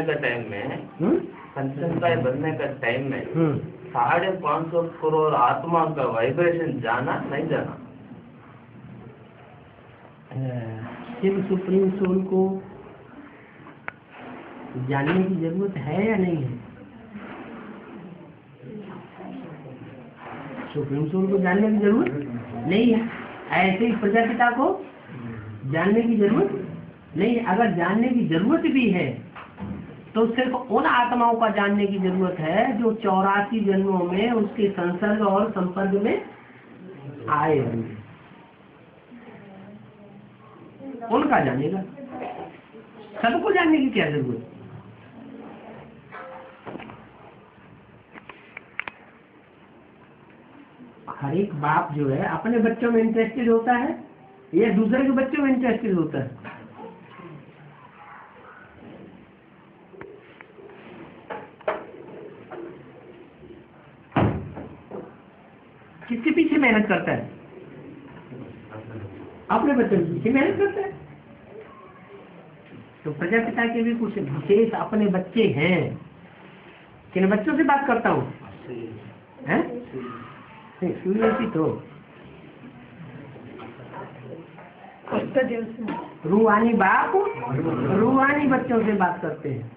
बनने का टाइम में हम्म? कंचनकाय बनने का टाइम में हम्म। साढ़े पाँच सौ करोड़ आत्मा का वाइब्रेशन जाना नहीं जाना? शिव सुप्रीम सोल को जानने की ज़रूरत है या नहीं है? सुप्रीम सोल को जानने की ज़रूरत नहीं है। ऐसे ही प्रजापिता को जानने की ज़रूरत नहीं अगर जानने की ज़रूरत भी है तो सिर्फ़ उन आत्माओं का जानने की ज़रूरत है जो चौरासी जन्मों में उसके संसर्ग और संपर्क में आए होंगे उनका जानेगा। सबको जानने की क्या ज़रूरत? हर एक बाप जो है अपने बच्चों में इंटरेस्टेड होता है, या दूसरे के बच्चों में इंटरेस्टेड होता है किसके पीछे मेहनत करता है। अपने बच्चों के मेहनत करता है? तो प्रजापिता के भी कुछ विशेष अपने बच्चे हैं। किन बच्चों से बात करता हूँ? तो। रूहानी बाप रूहानी बच्चों से बात करते हैं।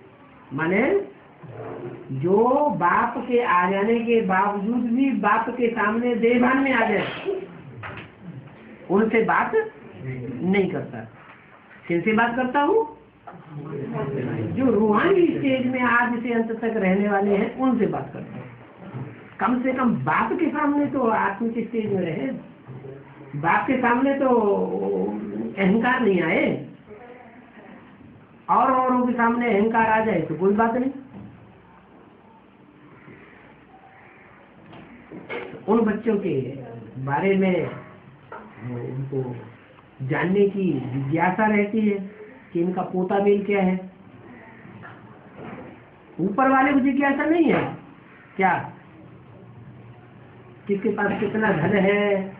माने जो बाप के आ जाने के बावजूद भी बाप के सामने देवान में आ जाए, उनसे बात नहीं करता। किनसे बात करता हूँ? जो रूहानी स्टेज में आज से अंत तक रहने वाले हैं, उनसे बात करता हूँ। कम से कम बाप के सामने तो आत्मिक स्टेज में रहे। बाप के सामने तो अहंकार नहीं आए। और औरों के सामने अहंकार आ जाए तो कोई बात नहीं। उन बच्चों के बारे में उनको जानने की जिज्ञासा रहती है कि इनका पोता मेल क्या है। ऊपर वाले को जिज्ञासा नहीं है। क्या? किसके पास कितना धन है?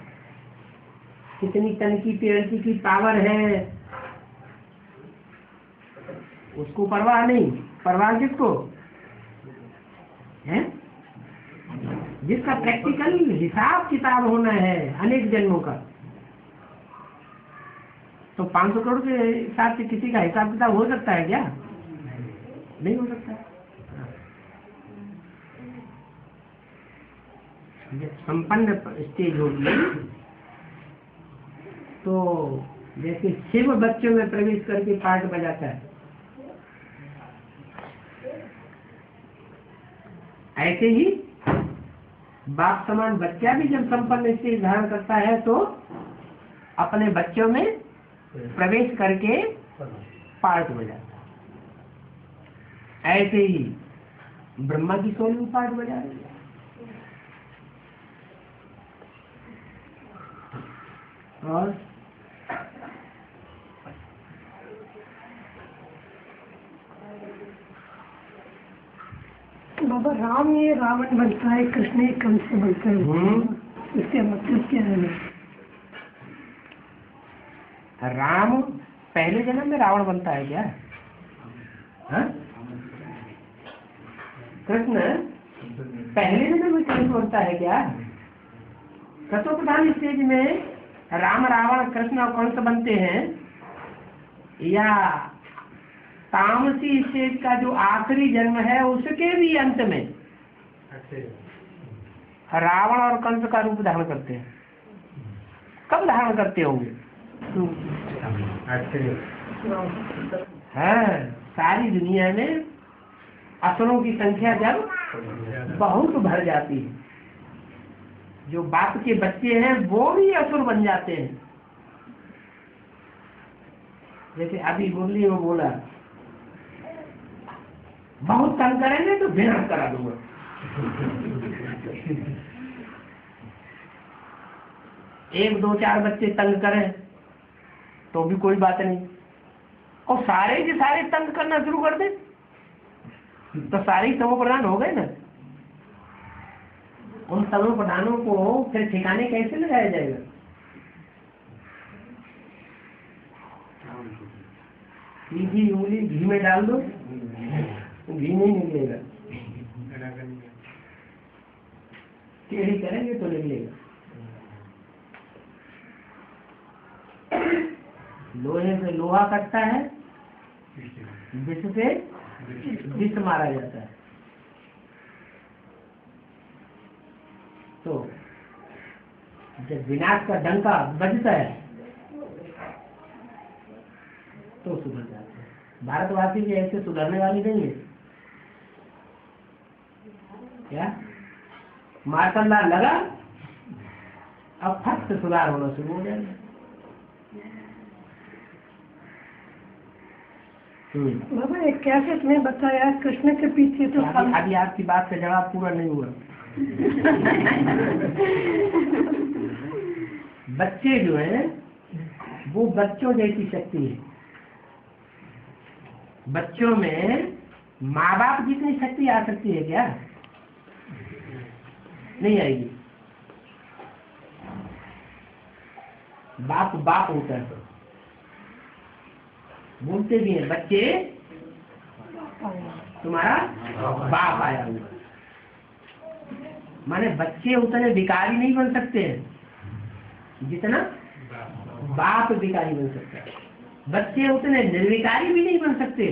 कितनी टन की की पावर है? उसको परवाह नहीं। परवाह किसको? है? जिसका प्रैक्टिकल हिसाब किताब होना है, अनेक जन्मों का। तो 500 करोड़ के हिसाब से किसी का हिसाब किताब हो सकता है क्या? नहीं हो सकता। संपन्न स्टेज होगी। तो जैसे शिव बच्चों में प्रवेश करके पार्ट बजाता है। ऐसे ही बाप समान बच्चा भी जब संपन्न स्त्री धारण करता है तो अपने बच्चों में प्रवेश करके पार्ट हो जाता है। ऐसे ही ब्रह्मा की सोल भी पार्ट बजा रही है। और बाबा राम ये रावण बनता है कृष्ण ये कंस बनता है। इसका मतलब क्या है? राम पहले जन्म में रावण बनता है क्या? हाँ? कृष्ण पहले जन्म में कंस बनता है क्या? सतो प्रधान स्टेज में राम रावण कृष्ण और कंस बनते हैं। या तामसी स्टेज का जो आखिरी जन्म है उसके भी अंत में रावण और कंस का रूप धारण करते हैं। कब धारण करते होंगे? हाँ सारी दुनिया में असुरों की संख्या जब बहुत भर जाती है। जो बाप के बच्चे हैं वो भी असुर बन जाते हैं। जैसे अभी मुरली में बोला बहुत तंग करेंगे तो विनाश करा दूँगा। एक दो चार बच्चे तंग करें तो भी कोई बात नहीं। और सारे के सारे तंग करना शुरू कर दे। तो सारे ही समूह प्रधान हो गए ना। उन तमो प्रधानों को फिर ठिकाने कैसे लगाया जाएगा? सीधी उंगली घी में डाल दो। घी नहीं निकलेगा। टेढ़ी करेंगे तो निकलेगा। लोहे से लोहा कटता है, विष से विष मारा जाता है। तो जब विनाश का डंका बजता है तो सुधर जाते हैं। भारतवासी भी ऐसे सुधरने वाली नहीं है। क्या? मार्शल लगा अब फट से सुधार होना शुरू हो जाएगा। हम्म। बाबा एक कैसेट में बताया कृष्ण के पीछे तो अभी अभी आपकी बात का जवाब पूरा नहीं हुआ। बच्चे जो है वो बच्चों जैसी शक्ति है। बच्चों में माँ बाप जितनी शक्ति आ सकती है क्या? नहीं आएगी। बाप बाप होता है बोलते भी हैं, बच्चे, तुम्हारा बाप आया हुआ। माने बच्चे उतने विकारी नहीं बन सकते हैं, जितना बाप विकारी बन सकता है। बच्चे उतने निर्विकारी भी नहीं बन सकते,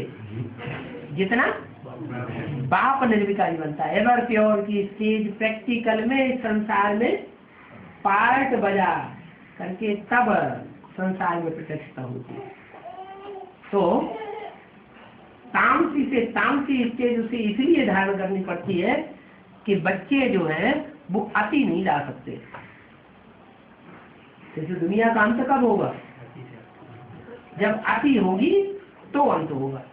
जितना बाप निर्विकारी बनता है। एवर प्योर की स्टेज प्रैक्टिकल में संसार में पार्ट बजा करके तब संसार में प्रत्यक्षता होती है। तो तामसी से तामसी स्टेज उसे इसलिए धारण करनी पड़ती है कि बच्चे जो हैं, वो अति नहीं ला सकते। जैसे दुनिया का अंत कब होगा? जब अति होगी तो अंत होगा।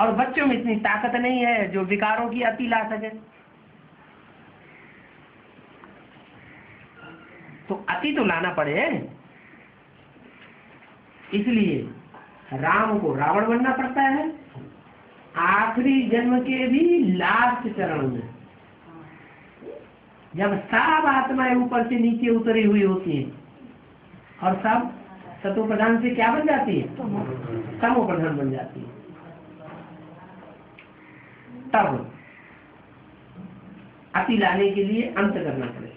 और बच्चों में इतनी ताकत नहीं है जो विकारों की अति ला सके। तो अति तो लाना पड़े। इसलिए राम को रावण बनना पड़ता है। आखिरी जन्म के भी लास्ट चरण में। जब सब आत्माएँ ऊपर से नीचे उतरी हुई होती है और सब सतो प्रधान से क्या बन जाती है? तमो प्रधान बन जाती है। तब अति लाने के लिए अंत करना पड़ेगा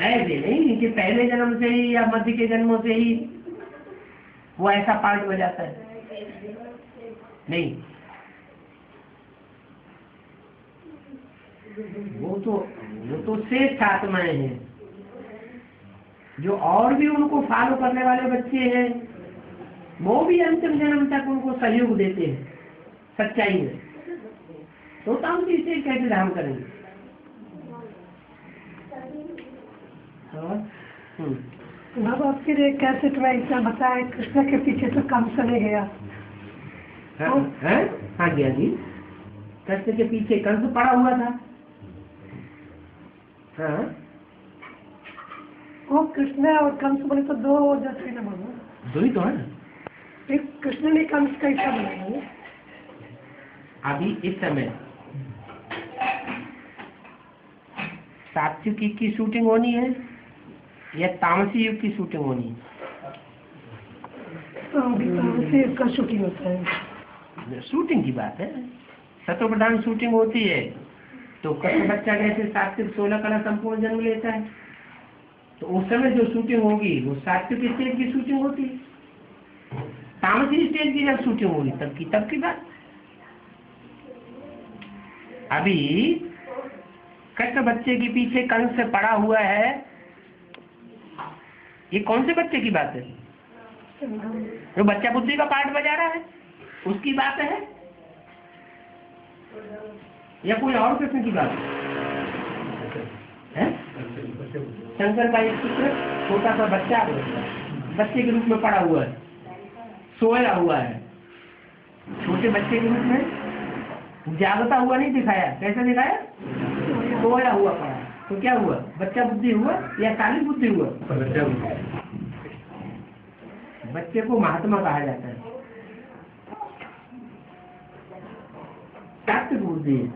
ऐसे नहीं कि पहले जन्म से ही या मध्य के जन्मों से ही वो ऐसा पार्ट हो जाता है। नहीं। वो तो वो तो श्रेष्ठ आत्माएँ हैं। जो और भी उनको फॉलो करने वाले बच्चे हैं, वो भी अंतिम जन्म तक उनको सहयोग देते हैं। सच्चाई में तो हम इसे कैसे धाम करेंगे? हम्म। बाबा फिर एक कैसेट में ऐसा बताया? कृष्ण के पीछे तो कम चले गया हाँ हाँ? हाँ जी हाँ जी। कृष्ण के पीछे कंस पड़ा हुआ था। हाँ? वो कृष्ण और कंस बोले तो दो जैसे ना बोलो। दो ही तो है। ना एक कृष्ण ने कंस कैसा बनाया अभी इस समय सात्विक युग की शूटिंग होनी है या तामसी युग की शूटिंग होनी है? अभी से का शूटिंग होता है। शूटिंग की बात है। सतो प्रधान शूटिंग होती है तो कृष्ण बच्चा कैसे सात्विक सोलह कला संपूर्ण जन्म लेता है। तो उस समय जो शूटिंग होगी वो सात्विक स्टेज की शूटिंग होती है। तामसी स्टेज की जब शूटिंग होगी तब की तब की बात। अभी कृष्ण बच्चे के पीछे कंस से पड़ा हुआ है। ये कौन से बच्चे की बात है? जो बच्चा बुद्धि का पार्ट बजा रहा है? उसकी बात है? या कोई और कृष्ण की बात है? शंकर का एक पुत्र, छोटा सा बच्चा, बच्चे के रूप में पड़ा हुआ है। सोया हुआ है। छोटे बच्चे के रूप में? जागता हुआ नहीं दिखाया। कैसे दिखाया? सोया हुआ पड़ा। तो क्या हुआ? बच्चा बुद्धि हुआ या काली बुद्धि हुआ? बच्चे को महात्मा कहा जाता है। सात्विक बुद्धि है।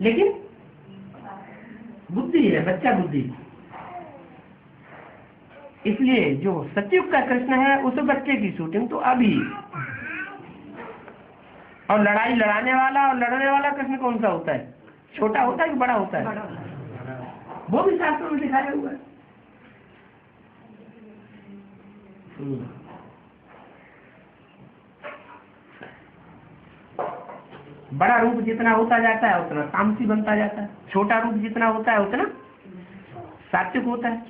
लेकिन बुद्धि है बच्चा बुद्धि। इसलिए जो सतयुग का कृष्ण है उस बच्चे की शूटिंग तो अभी और लड़ाई लड़ाने वाला और लड़ने वाला कृष्ण कौन सा होता है? छोटा होता है कि बड़ा होता है? बड़ा वो भी शास्त्रों में दिखाया हुआ है। हम्म। बड़ा रूप जितना होता जाता है उतना तामसी बनता जाता है। छोटा रूप जितना होता है उतना सात्विक होता है।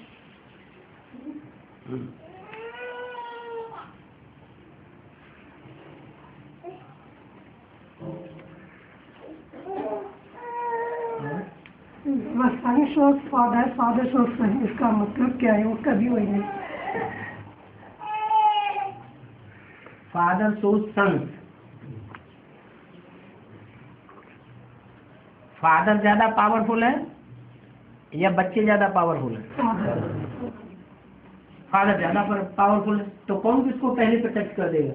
वह son shows father father shows son इसका मतलब क्या है? वो कभी वही नहीं फादर सोज सन फादर ज़्यादा पावरफुल है या बच्चे ज़्यादा पावरफुल है? फादर ज़्यादा पावरफुल है तो कौन किसको पहले प्रोटेक्ट कर देगा?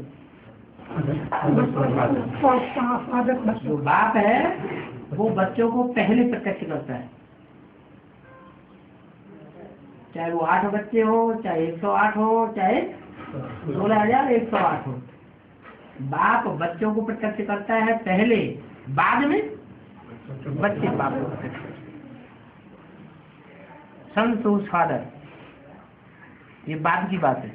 फादर जो बाप है वो बच्चों को पहले प्रोटेक्ट करता है। चाहे वो आठ बच्चे हो, चाहे एक सौ आठ हो, चाहे सोलह हज़ार एक सौ आठ हो। बाप बच्चों को प्रत्यक्ष करता है पहले, बाद में बच्चे बाप को फादर, ये बाप की बात है।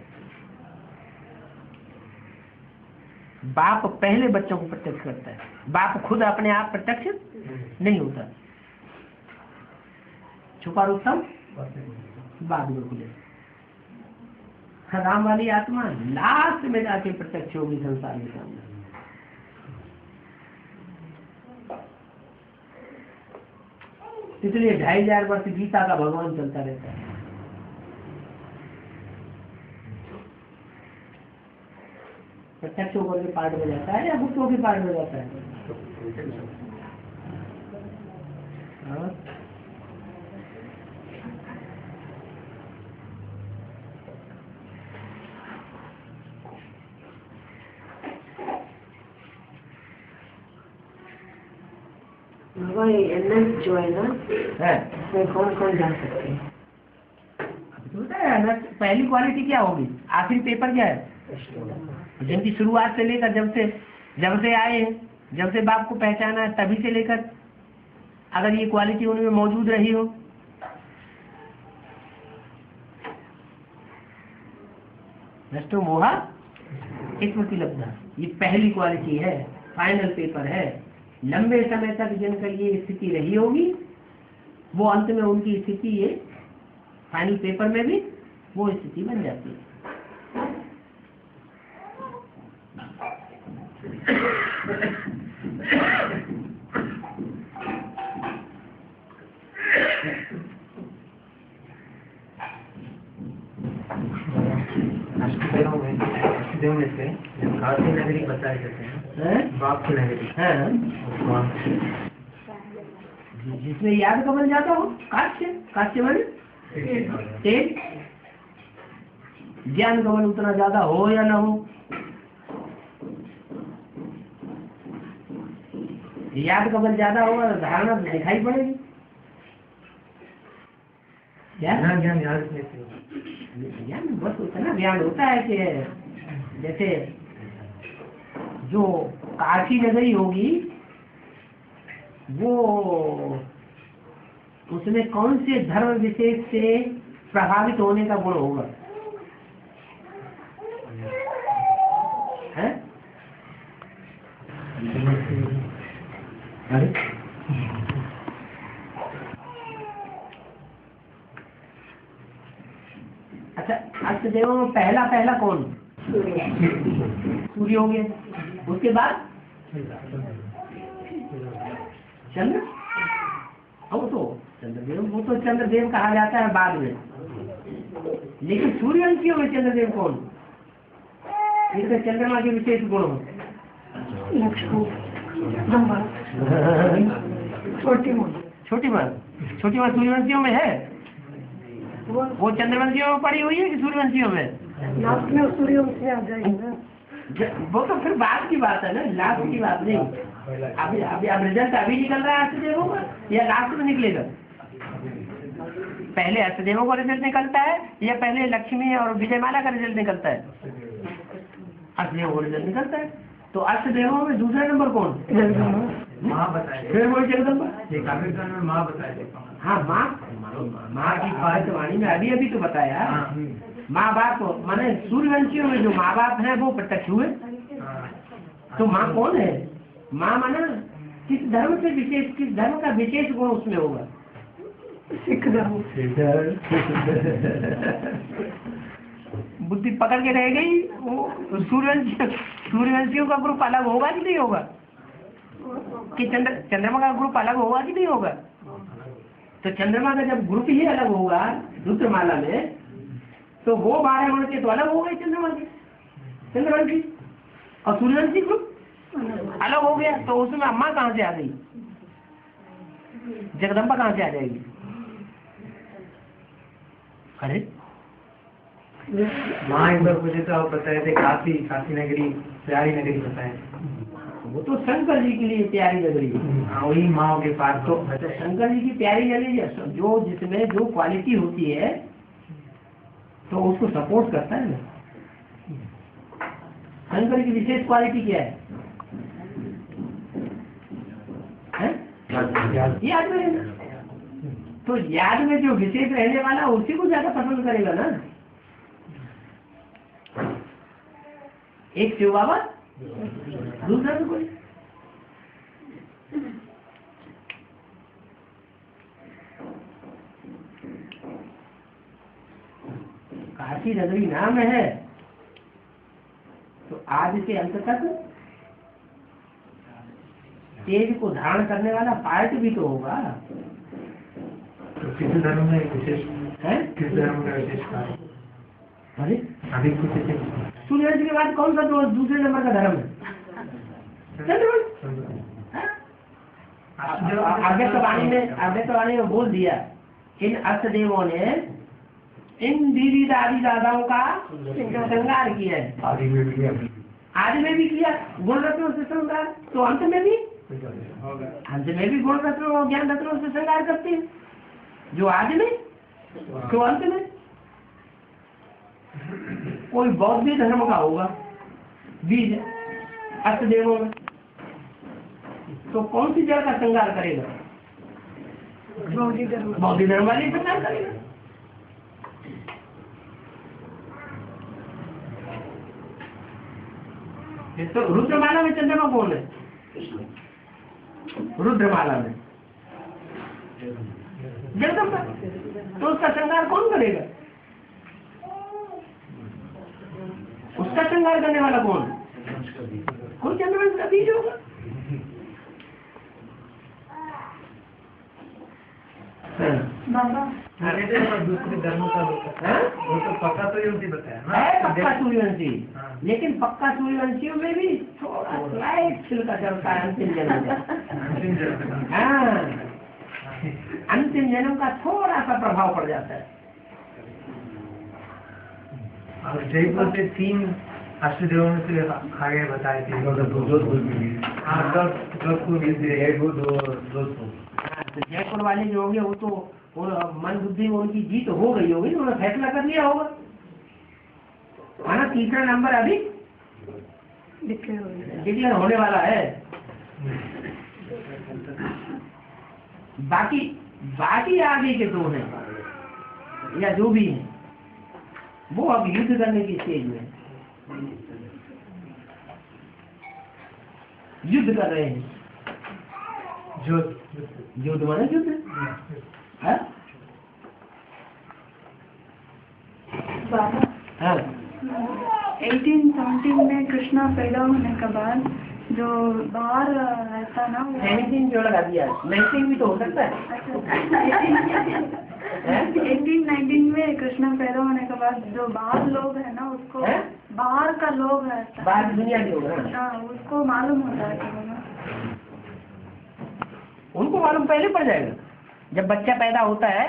बाप पहले बच्चों को प्रत्यक्ष करता है। बाप खुद अपने आप प्रत्यक्ष नहीं होता। छुपा रुस्तम बाद में खुले राम वाली आत्मा लास्ट में जाके प्रत्यक्ष होगी संसार के सामने। इसलिए ढाई हज़ार वर्ष गीता का भगवान चलता रहता है। प्रत्यक्ष होकर के पार्ट में जाता है या गुप्त होकर पार्ट में जाता है। जो है ना कौन कौन जा सकते हैं? तो पहली क्वालिटी क्या होगी? आखिरी पेपर क्या है? जिनकी शुरुआत से लेकर जब से जब से आए हैं जब से बाप को पहचाना है तभी से लेकर अगर ये क्वालिटी उनमें मौजूद रही हो। नष्टो मोहा स्मृति लब्धा ये पहली क्वालिटी है फाइनल पेपर है। लंबे समय तक जिनका ये स्थिति रही होगी वो अंत में उनकी स्थिति ये फाइनल पेपर में भी वो स्थिति बन जाती है जिसमें याद का बन जाता हो काश्य काश्य बन ज्ञान का उतना ज़्यादा हो या ना हो? याद का ज़्यादा होगा तो धारणा दिखाई पड़ेगी। ज्ञान ज्ञान याद ज्ञान बस इतना ज्ञान होता है कि जैसे जो काशी नगरी होगी, वो उसमें कौन से धर्म विशेष से प्रभावित होने का गुण होगा? है अरे अच्छा अष्टदेवों में पहला पहला कौन? सूर्य। हो गया। उसके बाद? चंद्र। अब तो चंद्रदेव वो तो चंद्रदेव कहा जाता है बाद में। लेकिन सूर्यवंशियों में चंद्रदेव कौन? इनका चंद्रमा के विशेष गुण हैं। छोटी माँ छोटी माँ छोटी माँ सूर्यवंशियों में है? वो वो चंद्रवंशियों में पड़ी हुई है कि सूर्यवंशियों में लास्ट में सूर्यवंश आ जाएगी वो तो फिर बाद की बात है ना लास्ट की बात नहीं। अभी अभी अब रिज़ल्ट अभी निकल रहा है अष्टदेवों का या लास्ट में निकलेगा? पहले अष्टदेवों का रिज़ल्ट निकलता है या पहले लक्ष्मी और विजयमाला का रिज़ल्ट निकलता है? अष्टदेवों का रिज़ल्ट निकलता है। तो अष्टदेवों में दूसरा नंबर कौन? माँ बताए फिर वही जगदम्बा? माँ बताए हाँ माँ माँ की बात वाणी में अभी अभी तो बताया। हाँ माँ बाप माने सूर्यवंशियों में जो माँ बाप है वो प्रत्यक्ष हुए। हाँ तो माँ कौन है? माँ माना किस धर्म से विशेष किस धर्म का विशेष गुण उसमें होगा? सिख धर्म। बुद्धि पकड़ के रह गई वो सूर्यवंशी सूर्यवंशियों का ग्रुप अलग होगा कि नहीं होगा? कि चंद्र चंद्रमा का ग्रुप अलग होगा कि नहीं होगा? तो चंद्रमा का जब ग्रुप ही अलग होगा, रुद्रमाला में तो वो बारह गुण के तो अलग हो गए चंद्रमा के। चंद्रवंशी और सूर्यवंशी ग्रुप अलग हो गया तो उसमें अम्मा कहाँ से आ गई? जगदम्बा कहाँ से आ जाएगी? अरे। माँ बार पूछे तो आप बताए थे, काशी काशी नगरी प्यारी नगरी बताए। वो तो शंकर जी के लिए प्यारी लग रही है। हाँ वही माँ के पास तो तो। शंकर जी की प्यारी नगरी है। जो जिसमें जो क्वालिटी होती है तो उसको सपोर्ट करता है ना? शंकर की विशेष क्वालिटी क्या है? हैं? याद। में तो याद में जो विशेष रहने वाला उसी को ज़्यादा पसंद करेगा ना? एक शिव बाबा दूसरा तो कोई? काशी नगरी नाम है तो आज के अंत तक तेज को धारण करने वाला पार्ट भी तो होगा। तो किस धर्म में विशेष है? किस धर्म का विशेष कार्य अरे? अभी कुछ सूर्यवंश के बाद कौन सा दो दूसरे नंबर का धर्म है। चंद्रवंश। हाँ? आगे तो वाणी में आगे तो वाणी में बोल दिया इन अष्टदेवों ने इन दीदी दादी दादाओं का श्रृंगार किया है। आदि में भी आदि में भी किया गुण रत्नों से श्रृंगार तो अंत में भी? अंत में भी गुण रत्नों और ज्ञान रत्नों से श्रृंगार करते हैं। जो आदि में? तो अंत में? कोई बौद्ध धर्म का होगा बीज अष्टदेवों में तो कौन सी जड़ का श्रृंगार करेगा? बौद्ध धर्म वाले श्रृंगार करेगा। तो रुद्रमाला में चंद्रमा कौन है? रुद्रमाला में। जगदम्बा। तो उसका श्रृंगार कौन करेगा? उसका श्रृंगार करने वाला कौन? कौन चंद्रवंश का बीज होगा? हाँ। तो दूसरे धर्म का होता है? वो तो पक्का तो बताया ना। पक्का सूर्यवंशी। हाँ। लेकिन पक्का सूर्यवंशियों में भी थोड़ा छिलका चलता है अंतिम जन्म का अंतिम जन्म का। हाँ। अंतिम जन्म का थोड़ा सा प्रभाव पड़ जाता है। जयपुर से तीन अष्टदेवों में से आगे बताए थे। हाँ जोधपुर हाँ, तो जयपुर वाले जो होंगे वो तो वो मन बुद्धि में उनकी जीत हो गई होगी उन्होंने फैसला कर लिया होगा। माना तीसरा नंबर अभी? डिक्लेयर होने वाला है। बाकी बाकी आगे के दो हैं या जो भी हैं। वो अब युद्ध करने की स्टेज में। युद्ध कर रहे हैं। युद्ध। माने युद्ध? है? बाबा हाँ में कृष्णा पैदा होने के बाद जो बाहर रहता ना वो नाइनटीन जो लगा दिया? नाइनटीन भी तो हो सकता है। एटीन नाइनटीन में कृष्णा पैदा होने के बाद जो बाहर लोग है ना उसको हैं? बाहर का लोग रहता बाहर दुनिया के हाँ उसको मालूम होता है उनको मालूम पहले पड़ जाएगा। जब बच्चा पैदा होता है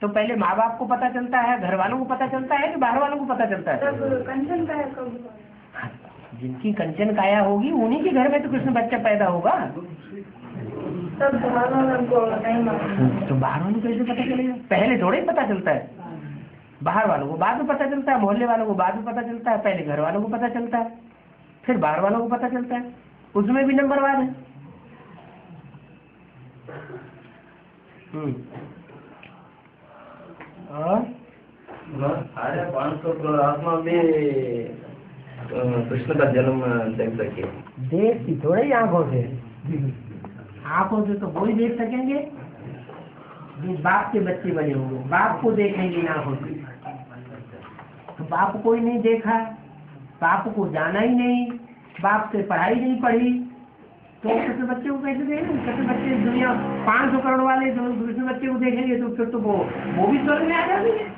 तो पहले माँ बाप को पता चलता है घर वालों को पता चलता है कि बाहर वालों को पता चलता है? कंचन का जिनकी कंचन काया होगी उन्हीं के घर में तो कृष्ण बच्चा पैदा होगा सब घर वालों को नहीं मालूम तो बाहर वालों को कैसे पता चलेगा? पहले थोड़े ही पता चलता है। बाहर वालों को बाद में पता चलता है मोहल्ले वालों को बाद में पता चलता है पहले घर वालों को पता चलता है फिर बाहर वालों को पता चलता है। उसमें भी नंबरवार है। हम्म। और? साढ़े पाँच सौ आत्मा भी अ, कृष्ण का जन्म देख सके। देखती थोड़े ही आँखों से। आँखों से तो वो ही देख सकेंगे जो बाप के बच्चे बने होंगे बाप को देखेंगे आँखों से। तो बाप को ही नहीं देखा, बाप को जाना ही नहीं, बाप से पढ़ाई नहीं पढ़ी। तो कैसे बच्चे को कैसे देखेंगे? कैसे बच्चे दुनिया पाँच सौ करोड़ वाले जो दूसरे बच्चे को देखेंगे तो फिर तो वो वो भी स्वर्ग में आ जाएँगे।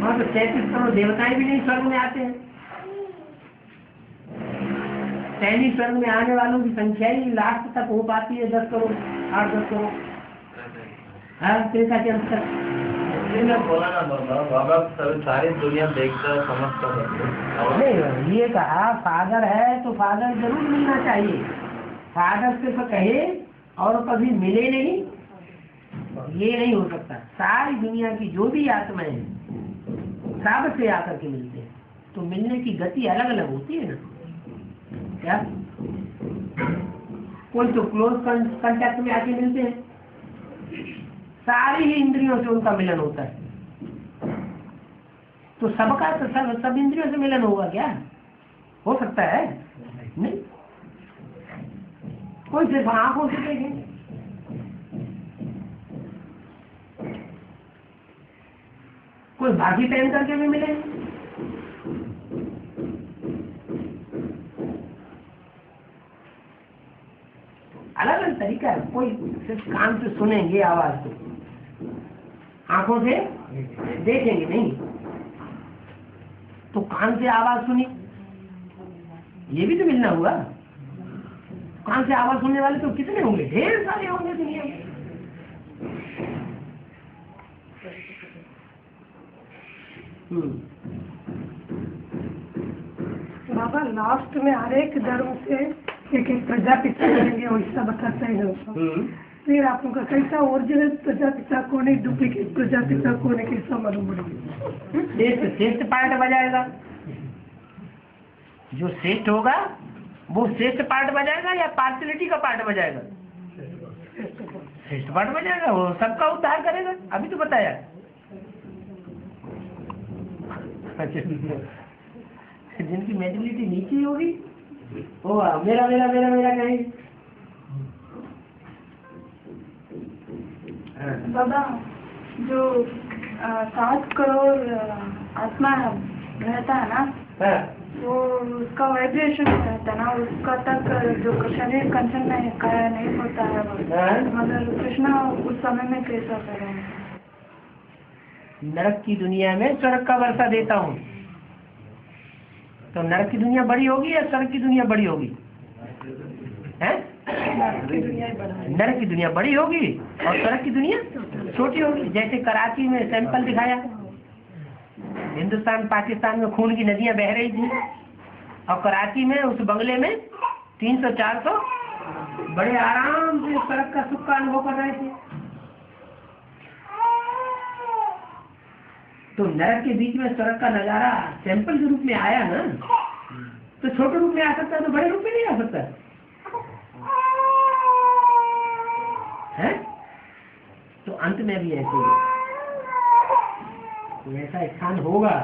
हाँ तो तैतीस करोड़ देवताएँ भी नहीं स्वर्ग में आते हैं। सैनिक स्वर्ग में आने वालों की संख्या ही लास्ट तक हो पाती है दस करोड़ आठ दस करोड़। हाँ त्रेता के अंत तक। बोला ना बाबा सारी दुनिया देखता समझता है। नहीं ये कहा फादर है तो फादर ज़रूर मिलना चाहिए। फादर सिर्फ़ कहे और कभी मिले नहीं। ये नहीं हो सकता। सारी दुनिया की जो भी आत्माएँ हैं सबसे आकर के मिलते हैं। तो मिलने की गति अलग अलग होती है ना। क्या? कोई तो क्लोज कांटेक्ट में आके मिलते हैं। सारी ही इंद्रियों से उनका मिलन होता है। तो सबका तो सब सब इंद्रियों से मिलन होगा क्या? हो सकता है? नहीं। कोई सिर्फ़ आँखों से देखें। कोई भागी पहन करके भी मिले। तरीका है, कोई सिर्फ़ कान से सुनेंगे, आवाज़ को आँखों से देखेंगे नहीं। तो कान से आवाज़ सुनी। ये भी तो मिलना हुआ। कान से आवाज़ सुनने वाले तो कितने होंगे? ढेर सारे होंगे दुनिया में। हम्म। बाबा लास्ट में हर एक धर्म से एक एक प्रजापिता मिलेंगे वैसा बताते हैं हम्म। फिर आप उनका कैसा ओरिजिनल प्रजापिता कौन है डुप्लीकेट प्रजापिता कौन है कैसा मालूम पड़ेगा? श्रेष्ठ पार्ट बजाएगा। जो श्रेष्ठ होगा वो श्रेष्ठ पार्ट बजाएगा या पार्सलिटी का पार्ट बजाएगा? श्रेष्ठ पार्ट बजाएगा वो सबका उद्धार करेगा। अभी तो बताया। जिनकी मेंटलिटी नीचे होगी ओ मेरा मेरा मेरा मेरा कहीं। बाबा जो सात करोड़ आत्मा रहता है ना हाँ। वो उसका वाइब्रेशन रहता है ना उसका तक जो शरीर कंचन में काया नहीं होता है हाँ। मगर कृष्णा उस समय में कैसा करेंगे नरक की दुनिया में स्वर्ग का वर्षा देता हूँ तो नरक की दुनिया बड़ी होगी या स्वर्ग की दुनिया बड़ी होगी? हैं? नरक की दुनिया बड़ी होगी और स्वर्ग की दुनिया छोटी होगी। जैसे कराची में सैंपल दिखाया। हिंदुस्तान, पाकिस्तान में खून की नदियाँ बह रही थी। और कराची में, उस बंगले में तीन सौ चार सौ बड़े आराम से सड़क का सुख का अनुभव कर रहे थे। तो नरक के बीच में स्वर्ग का नज़ारा सैंपल के रूप में आया ना? तो छोटे रूप में आ सकता है तो बड़े रूप में नहीं आ सकता? है? तो अंत में भी ऐसे ही। तो ऐसा स्थान होगा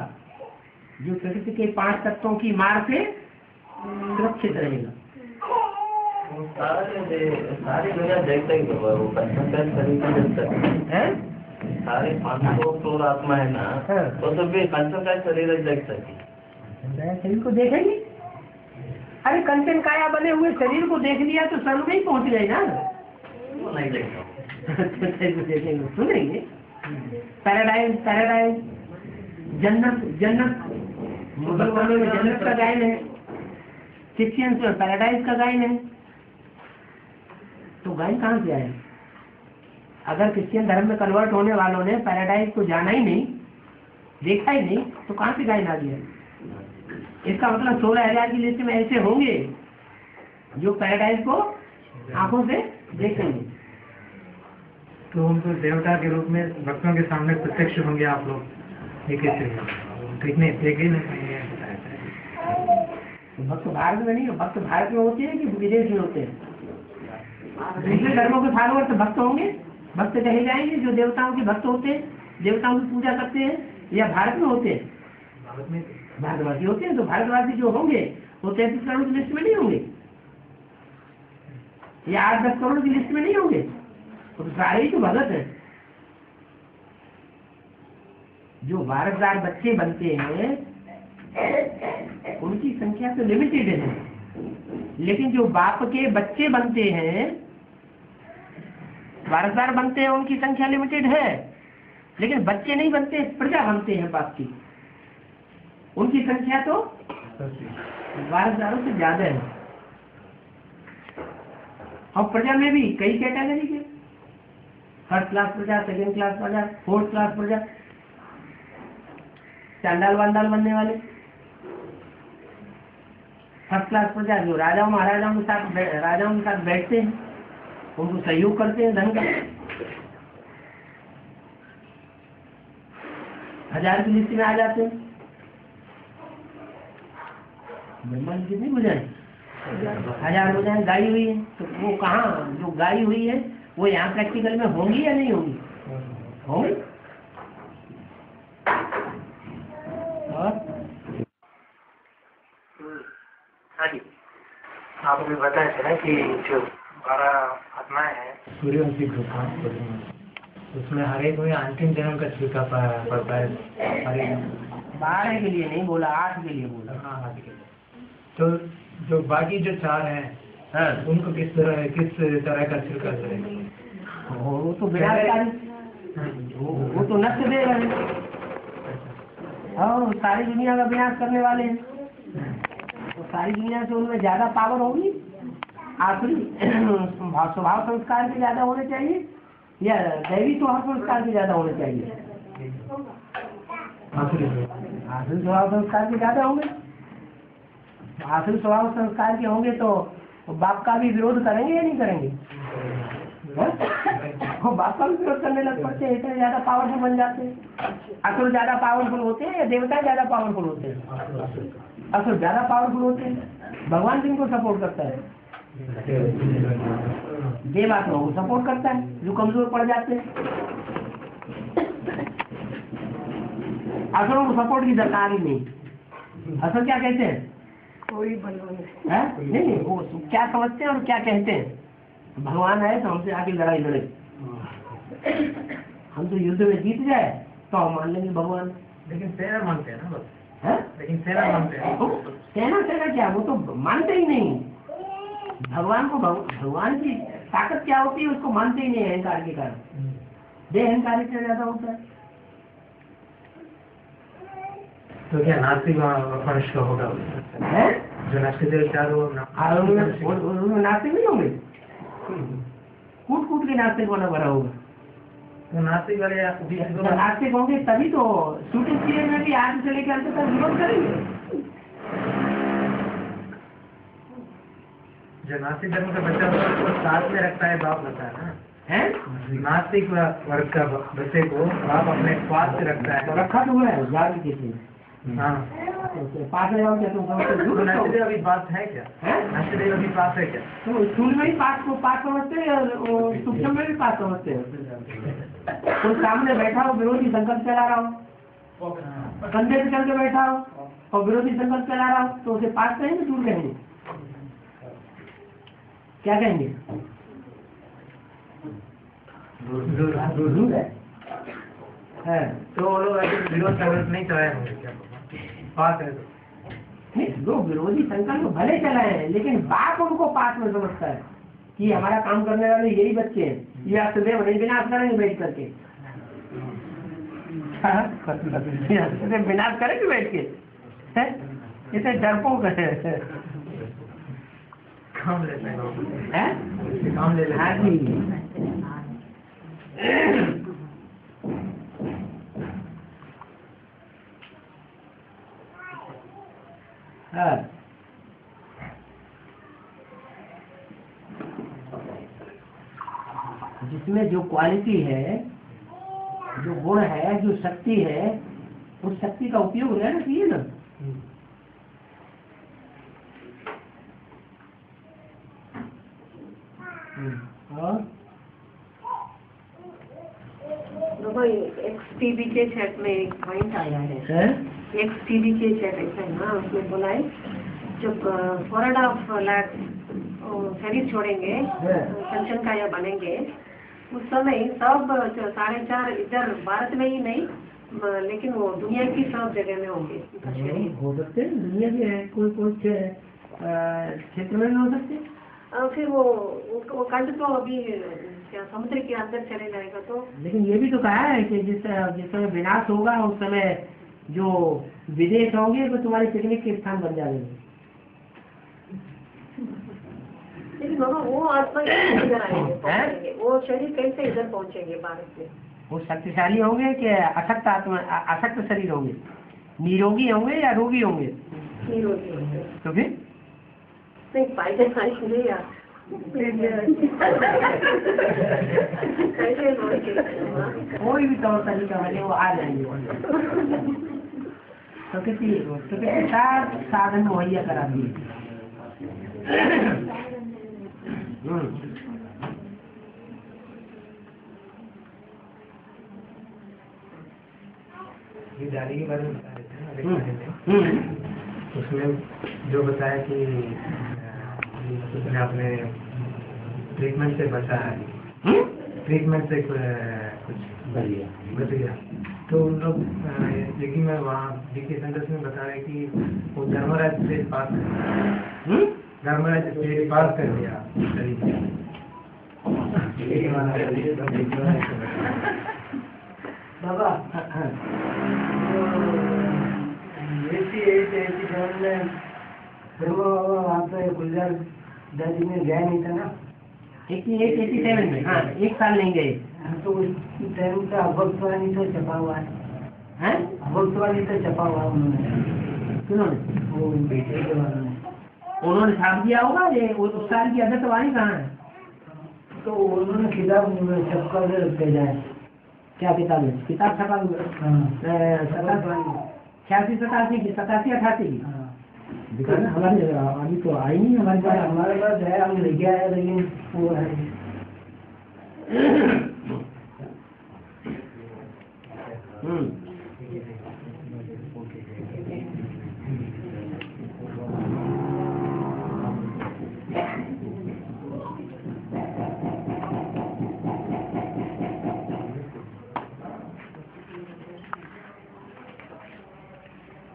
जो प्रकृति के पाँच तत्वों की मार से सुरक्षित रहेगा। वो सारे सारी दुनिया देखते ही? सारे पाँच सौ करोड़ आत्मा है ना हाँ। तो सब कंचन का शरीर देख सके शरीर को देखेंगे? अरे कंचन काया बने हुए शरीर को देख लिया तो स्वर्ग में ही पहुँच गए ना। वो नहीं देखेंगे सुनेंगे? पैराडाइज पैराडाइज जन्नत जन्नत। मुसलमानों में जन्नत का गायन है। क्रिश्चियंस में पैराडाइज का गायन है। तो गायन कहाँ से आया? अगर क्रिश्चियन धर्म में कन्वर्ट होने वालों ने पैराडाइज को जाना ही नहीं देखा ही नहीं तो कहाँ से गायन आ गया इसका मतलब सोलह हज़ार की लिस्ट में ऐसे होंगे जो पैराडाइज को आँखों से देखेंगे। तो उनको देवता के रूप में भक्तों के सामने प्रत्यक्ष होंगे आप लोग। ये कैसे देखने देखे नहीं बताया था। तो भक्त भारत में नहीं भक्त भारत में होते हैं कि विदेश में होते हैं? दूसरे धर्मों के फॉलोअर तो भक्त होंगे। भक्त कहे जाएँगे जो देवताओं के भक्त होते हैं देवताओं की पूजा करते हैं या भारत में होते हैं? में भारतवासी होते हैं तो भारतवासी जो होंगे वो तैतीस करोड़ की लिस्ट में नहीं होंगे? या आठ दस करोड़ की लिस्ट में नहीं होंगे? तो सारे ही तो भगत है। जो हज़ार बच्चे बनते हैं उनकी संख्या तो लिमिटेड है। लेकिन जो बाप के बच्चे बनते हैं हज़ार बनते हैं, उनकी संख्या लिमिटेड है। लेकिन बच्चे नहीं बनते, प्रजा बनते हैं बाप की। उनकी संख्या तो हज़ारों से ज़्यादा है। और प्रजा में भी कई कैटेगरी के। फ़र्स्ट क्लास प्रजा सेकंड क्लास प्रजा फोर्थ क्लास प्रजा, चांडाल वांडाल बनने वाले। फ़र्स्ट क्लास प्रजा जो राजाओं, महाराजाओं के साथ राजाओं के साथ बैठते हैं। उनको सहयोग करते हैं धन का। हज़ार की लिस्ट में आ जाते हैं। ब्रह्मा जी कितनी बुझाए हज़ार बुझाए गाई हुई है। तो वो कहाँ, जो गाई हुई है, वो यहाँ प्रैक्टिकल में होंगी या नहीं होंगी? होंगी। हाँ जी। आप अभी बताए थे ना कि जो बारह आत्माएँ हैं। सूर्यवंशी उसमें हर एक में अंतिम जन्म का पा- पड़ता है। हर एक बारह के लिए नहीं बोला आठ के लिए बोला। हाँ हाँ ठीक है तो जो बाकी जो चार हैं हाँ। उनको किस तरह किस तरह का छिड़का करेंगे वो तो विनाशकारी वो वो तो नष्ट दे रहे हैं। और सारी दुनिया का विनाश करने वाले हैं। तो सारी दुनिया से उनमें ज़्यादा पावर होगी? आखिरी स्वभाव संस्कार के ज़्यादा होने चाहिए, या दैवी स्वभाव संस्कार के ज़्यादा होने चाहिए? आखिरी स्वभाव संस्कार के ज़्यादा होंगे। आखिरी स्वभाव संस्कार के होंगे तो बाप का भी विरोध करेंगे या नहीं करेंगे? वो बाप का भी विरोध करने लग पड़ते हैं, इतने ज़्यादा पावरफुल बन जाते हैं। असुर ज़्यादा पावरफुल होते हैं या देवता ज़्यादा पावरफुल होते हैं? असुर ज़्यादा पावरफुल होते हैं। भगवान जिनको सपोर्ट करता है? देवात्मा को सपोर्ट करता है जो कमज़ोर पड़ जाते हैं। असुरों को सपोर्ट की दरकार ही नहीं। असुर क्या कहते हैं? कोई बनो नहीं। वो क्या समझते हैं और क्या कहते हैं? भगवान है तो हमसे आके लड़ाई लड़े। हम तो युद्ध में जीत जाए तो हम मान लेंगे भगवान। लेकिन सेना मानते हैं ना बस। है? लेकिन सेना मानते हैं। सेना सेना क्या? वो तो मानते ही नहीं। भगवान को भगवान की ताकत क्या होती है उसको मानते ही नहीं अहंकार के कारण। बेअहंकार इतना ज़्यादा होता है। तो क्या नास्तिक मनुष्य का होगा? हैं? जो नास्तिक हो नास्तिक नहीं होंगे? कूट कूट के नास्तिक बना भरा होगा। तो नास्तिक वाले नास्तिक होंगे तभी तो शूटिंग पीरियड में भी आगे से लेकर अंत तक विरोध करेंगे। जो नास्तिक धर्म का बच्चा होता है उसको साथ में रखता है बाप होता है ना? हैं? नास्तिक वर्ग का बच्चे को बाप अपने पास से रखता तो है रखा तो हुआ है जाग किसी हाँ। तो पास हो? तो नास्तिक अभी पास है क्या? हैं? नास्तिक अभी पास है क्या? तो स्कूल में भी पास को पास समझते हैं और वो में भी पास समझते हैं कोई सामने बैठा हो विरोधी संकल्प चला रहा हो। कंधे पे चल के बैठा हो और विरोधी संकल्प चला रहा हो तो उसे पास कहेंगे दूर कहेंगे क्या कहेंगे? दूर है है तो वो लोग विरोध संघर्ष नहीं चलाए होंगे क्या? पास है तो विरोधी संकल्प भले चलाए हैं लेकिन बाप उनको पास में समझता है कि हमारा काम करने वाले यही बच्चे हैं ये अष्टदेव नहीं विनाश करेंगे बैठ करके। हाँ, विनाश करेंगे बैठ के? इसे डरपोक है। काम लेना काम लेना है। हाँ हाँ। जिसमें जो क्वालिटी है जो गुण है जो शक्ति है उस शक्ति का उपयोग रहना चाहिए ना? हम्म, और? देखो के चैट में एक पॉइंट आया है। है? एक्स टीवी के चैट ऐसा है ना उसमें बोला है जब फॉरन ऑफ़ लैक शरीर छोड़ेंगे है। कंचन काया बनेंगे उस समय सब साढ़े चार इधर भारत में ही नहीं लेकिन वो दुनिया की सब जगह में होंगे। उनका हो सकते हैं दुनिया भी है कोई कोई क्षे- क्षेत्र में भी हो सकते हैं। फिर वो वो कंठ तो अभी क्या समुद्र के अंदर चले जाएगा तो। लेकिन ये भी तो कहा है कि जिस जिस समय विनाश होगा उस समय जो विदेश होंगे वो तुम्हारे पिकनिक के स्थान बन जाएँगे। लेकिन बाबा वो आत्मा इधर आएँगे वो शरीर कैसे इधर पहुँचेंगे भारत में वो शक्तिशाली होंगे कि अशक्त आत्मा अशक्त शरीर होंगे? निरोगी होंगे या रोगी होंगे? निरोगी होंगे। तो फिर? कोई भी तौर तरीका वाले वो आ जाएँगे। तो किसी तो किसी साधन मुहैया करा दिए ये दाढ़ी के बारे में बता रहे थे हम्म। हम्म, उसमें जो बताया कि उसने अपने ट्रीटमेंट से बचा है। हम्म, ट्रीटमेंट से कुछ बच गया तो उन लोग लेकिन मैं वहाँ डीके सेंटर्स में बता रहे कि वो धर्मराज से पास हम्म? धर्मराज से पास कर दिया बाबा एटी सेवन में ब्रह्मा बाबा वहाँ पे गुलजार दादी में गया नहीं था ना। एटी एट एटी सेवन में हाँ एक साल नहीं गए। हाँ, तो उस टाइम का भक्तवाणी तो छपा हुआ है। तो छपा हुआ उन्होंने। किन्होंने? वो बेटे के बारे में। उन्होंने छाप दिया होगा ये उस साल की अदत वाली कहाँ है? तो उन्होंने खिताब छपका के भेजा है क्या किताब है? किताब छपा। सतासी सतासी की सतासी अठासी की। हाँ दिखा ना, हमारी अभी तो आई नहीं हमारे पास हमारे पास है, हम लेके आए लेकिन वो है हम्म।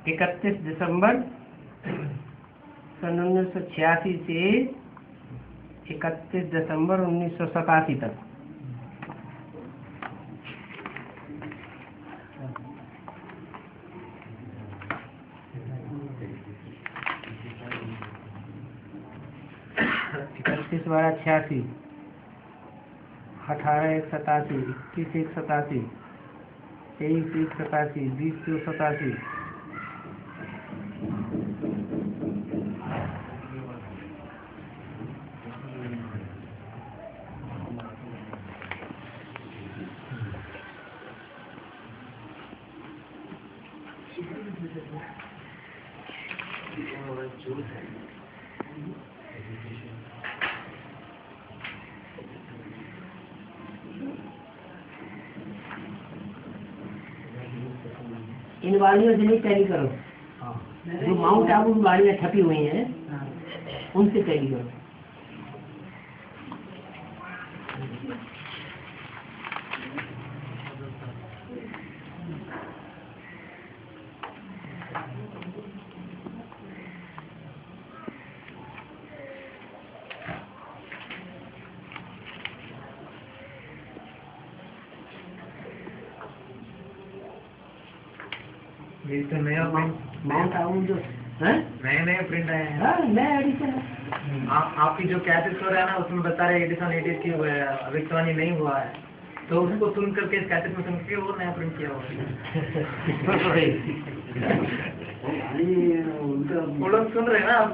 इकतीस दिसंबर सन उन्नीस सौ छियासी से इकतीस दिसंबर उन्नीस सौ सतासी तक। इकतीस बारह छियासी, अठारह एक सतासी, इक्कीस एक सतासी, तेईस एक सतासी, बीस दो सतासी वालियों से नहीं कैरी। करो जो माउंट आबू की वालियाँ छपी हुई हैं उनसे कैरी करो। ये तो नया माउंट आबू जो नए नए प्रिंट आए हैं। हाँ नया एडिशन आपकी जो कैसे हो रहा है ना उसमें बता रहे एडिशन एडिट की अभी नहीं हुआ है। तो उसको सुन करके कैसेट में सुन के और नया प्रिंट किया हुआ वो लोग सुन रहे ना आप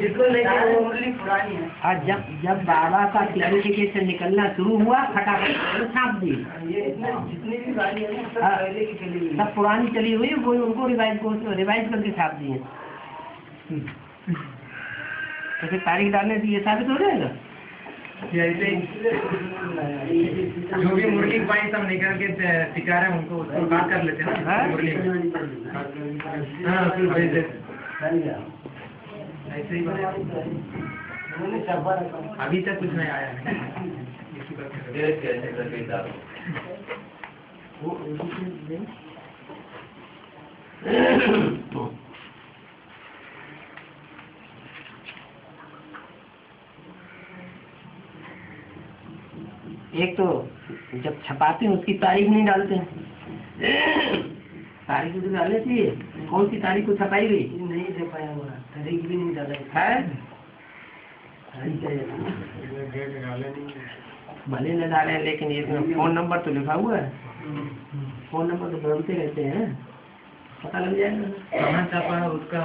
जिसको लेके वो ओनली पुरानी है। और जब जब बाबा का क्लैरिफिकेशन निकलना शुरू हुआ फटाफट छाप दी। जितनी भी गाड़ी है सब। पहले की चली हुई सब पुरानी चली हुई है, वो उनको रिवाइज को रिवाइज करके छाप दिए। तो फिर तारीख डालने से ये साबित हो जाएगा? कि ऐसे जो भी मुरली पाई सब निकल के टिका रहे हैं उनको काट कर लेते हैं ना हाँ? मुरली हाँ फिर भेज देते ऐसे ही अभी तक कुछ नहीं आया। है इसी पर फिर कैसे करके डालो एक तो जब छपाते हैं उसकी तारीख नहीं डालते तारीख तो डालनी चाहिए कौन सी तारीख को छपाई गई? नहीं दे पाया हुआ। तारीख भी नहीं डाला। है? भले न डाले लेकिन इसमें फ़ोन नंबर तो लिखा हुआ है। फ़ोन नंबर तो बदलते रहते हैं। पता लग जाएगा। कहाँ छापा है उसका?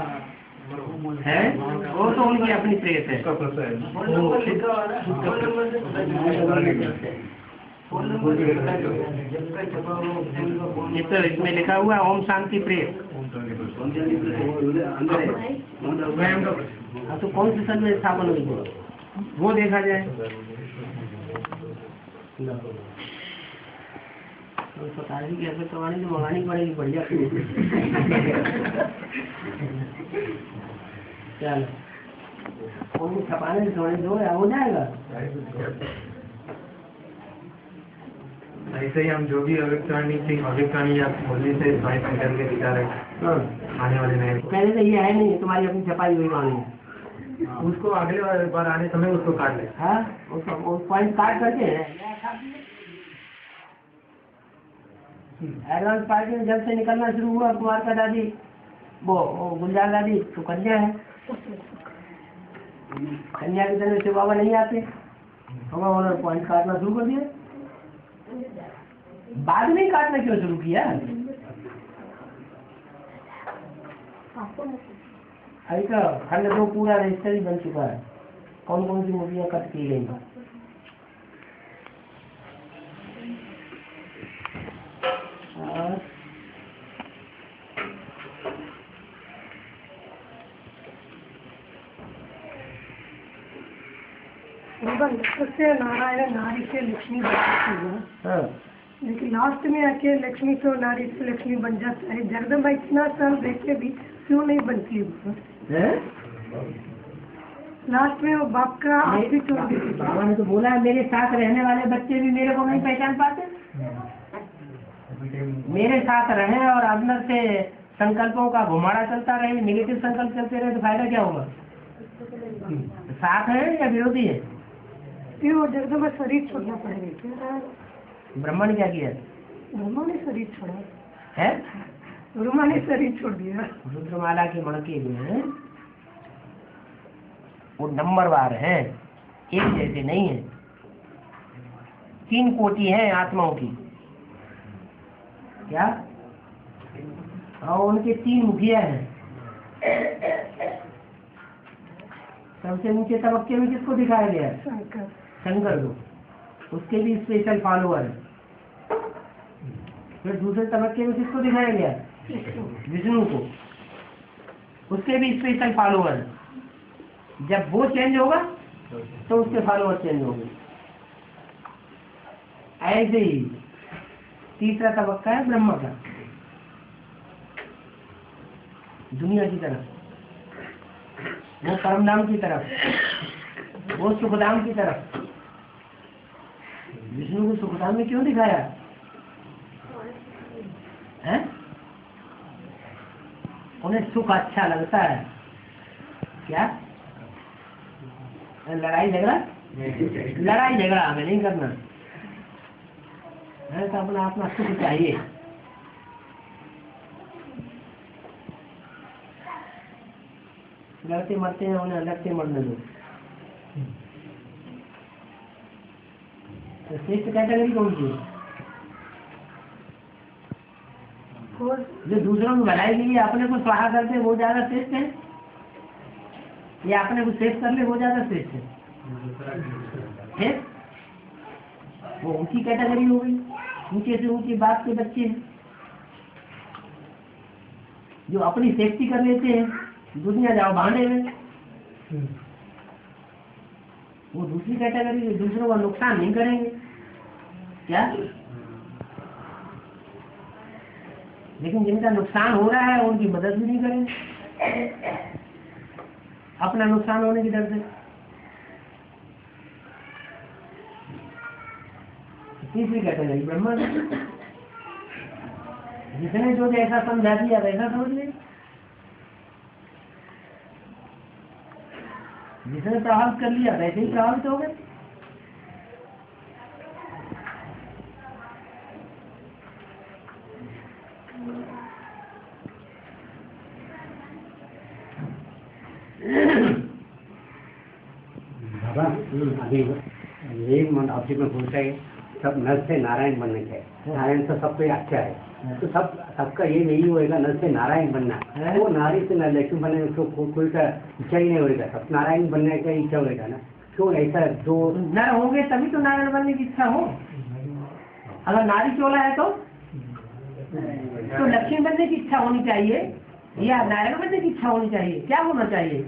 है? वो तो उनकी अपनी प्रेस है। ये तो इसमें लिखा हुआ ओम शांति प्रेस हाँ। तो कौन से सन में स्थापन हुई? वो देखा जाए। तो सरकारी की ऐसे करवानी तो मंगानी पड़ेगी बढ़िया। चलो। उनको छपाने से थोड़े दो हो जाएगा? ऐसे ही हम जो भी अभिप्राणी थी अभिप्राणी या होली से बाइक निकल के दिखा रहे हैं, आने वाले नए। पहले तो ये है नहीं तुम्हारी अपनी छपाई हुई वाली उसको अगले बार बार आने समय उसको काट ले। हाँ? उसका पॉइंट काट करके एडवांस पार्टी में जब से निकलना शुरू हुआ कुमार का दादी वो, वो गुलजार दादी तो कन्या है। कन्या की तरह से बाबा नहीं आते। उन्होंने पॉइंट काटना शुरू कर दिया। बाद में काटना क्यों शुरू किया? अभी तो खंड दो पूरा रजिस्टर ही बन चुका है। कौन कौन सी मूवियाँ कट की गई और से नारायण नारी से लक्ष्मी बनती है। हाँ। लेकिन लास्ट में आके लक्ष्मी तो नारी से लक्ष्मी बन जाता है। जगदम्बा इतना साल देखे भी क्यों नहीं बनती? हैं? लास्ट में वो बाप का आप भी छोड़ देती बाबा ने तो बोला है मेरे साथ रहने वाले बच्चे भी मेरे को नहीं पहचान पाते। मेरे साथ रहे और अंदर से संकल्पों का घुमाड़ा चलता रहे निगेटिव संकल्प चलते रहे तो फ़ायदा क्या होगा? साथ है या विरोधी है? फिर वो जगदम्बा शरीर छोड़ना पड़ेगा क्या ब्रह्मा ने क्या किया ब्रह्मा ने शरीर छोड़ा है ब्रह्मा ने शरीर छोड़ दिया रुद्रमाला के मणके जो है वो नंबरवार हैं एक जैसे नहीं है तीन कोटि हैं आत्माओं की क्या और उनके तीन मुखिया हैं सबसे ऊँचे तबक्के में किसको दिखाया गया है शंकर को उसके भी स्पेशल फॉलोअर है। फिर दूसरे तबक्के में किसको दिखाया गया विष्णु को। उसके भी स्पेशल फॉलोअर है। जब वो चेंज होगा तो उसके फॉलोअर चेंज होंगे। ऐसे ही तीसरा तबक्का है ब्रह्मा का। दुनिया की तरफ़। वो परमधाम की तरफ़। वो सुखधाम की तरफ़। विष्णु को सुखधाम में क्यों दिखाया? है? उन्हें सुख अच्छा लगता है। क्या? लड़ाई झगड़ा? लड़ाई झगड़ा हमें नहीं करना। है तो अपना अपना सुख चाहिए। लड़ते मरते हैं, उन्हें लड़ते मरने दो। तो श्रेष्ठ कैटेगरी कौन सी जो दूसरों की भलाई के लिए अपने को स्वाहा करते वो ज़्यादा श्रेष्ठ है? या अपने को सेफ़ कर ले वो ज़्यादा श्रेष्ठ है? है? वो ऊँची कैटेगरी हो गई। ऊँचे से ऊँची बात के बच्चे हैं। जो अपनी सेफ्टी कर लेते हैं दुनिया जाओ बहाने में। वो दूसरी कैटेगरी दूसरों का नुकसान नहीं करेंगे। क्या? लेकिन जिनका नुकसान हो रहा है, उनकी मदद भी नहीं करेंगे। अपना नुकसान होने की डर से। तीसरी कैटेगरी ब्रह्मा। जिसने जो जैसा समझा दिया, वैसा समझ ले। जिसने प्रभावित कर लिया, वैसे ही प्रभावित हो गए। बाबा अभी मन आपसे में पूछा है सब नर से नारायण बनने के नारायण तो सबको अच्छा है। तो सब सबका ये नहीं होएगा नर से नारायण बनना। वो नारी से न लक्ष्मी बनने में तो को, कोई का इच्छा ही नहीं होएगा। सब नारायण बनने का इच्छा होएगा ना। क्यों ऐसा जो नर होंगे तभी तो नारायण बनने की इच्छा हो। अगर नारी चोला है तो? तो लक्ष्मी बनने की इच्छा होनी चाहिए। या नारायण बनने की इच्छा होनी चाहिए। क्या होना चाहिए?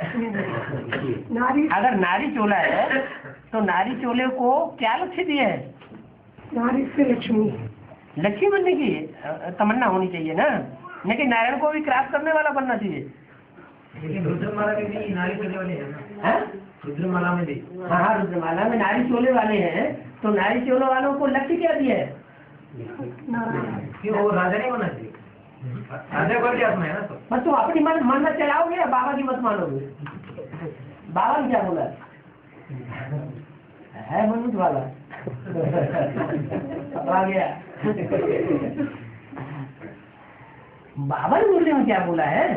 नारी अगर नारी चोला है तो नारी चोले को क्या लक्ष्य दिए है? नारी से लक्ष्मी। लक्ष्मी बनने की तमन्ना होनी चाहिए ना? लेकिन नारायण को भी क्रास करने वाला बनना चाहिए। लेकिन रुद्रमाला में भी नारी चोले वाले हैं रुद्रमाला में भी। हाँ हाँ रुद्रमाला में नारी चोले वाले हैं तो नारी चोले वालों को लक्ष्य क्या दिया है? क्यों वो राजा नहीं होना चाहिए। बस तुम अपनी मन मन में चलाओगे या बाबा की मत मानोगे? बाबा ने क्या बोला? है मनुष्य वाला आ गया। बाबा ने बोलने में क्या बोला है?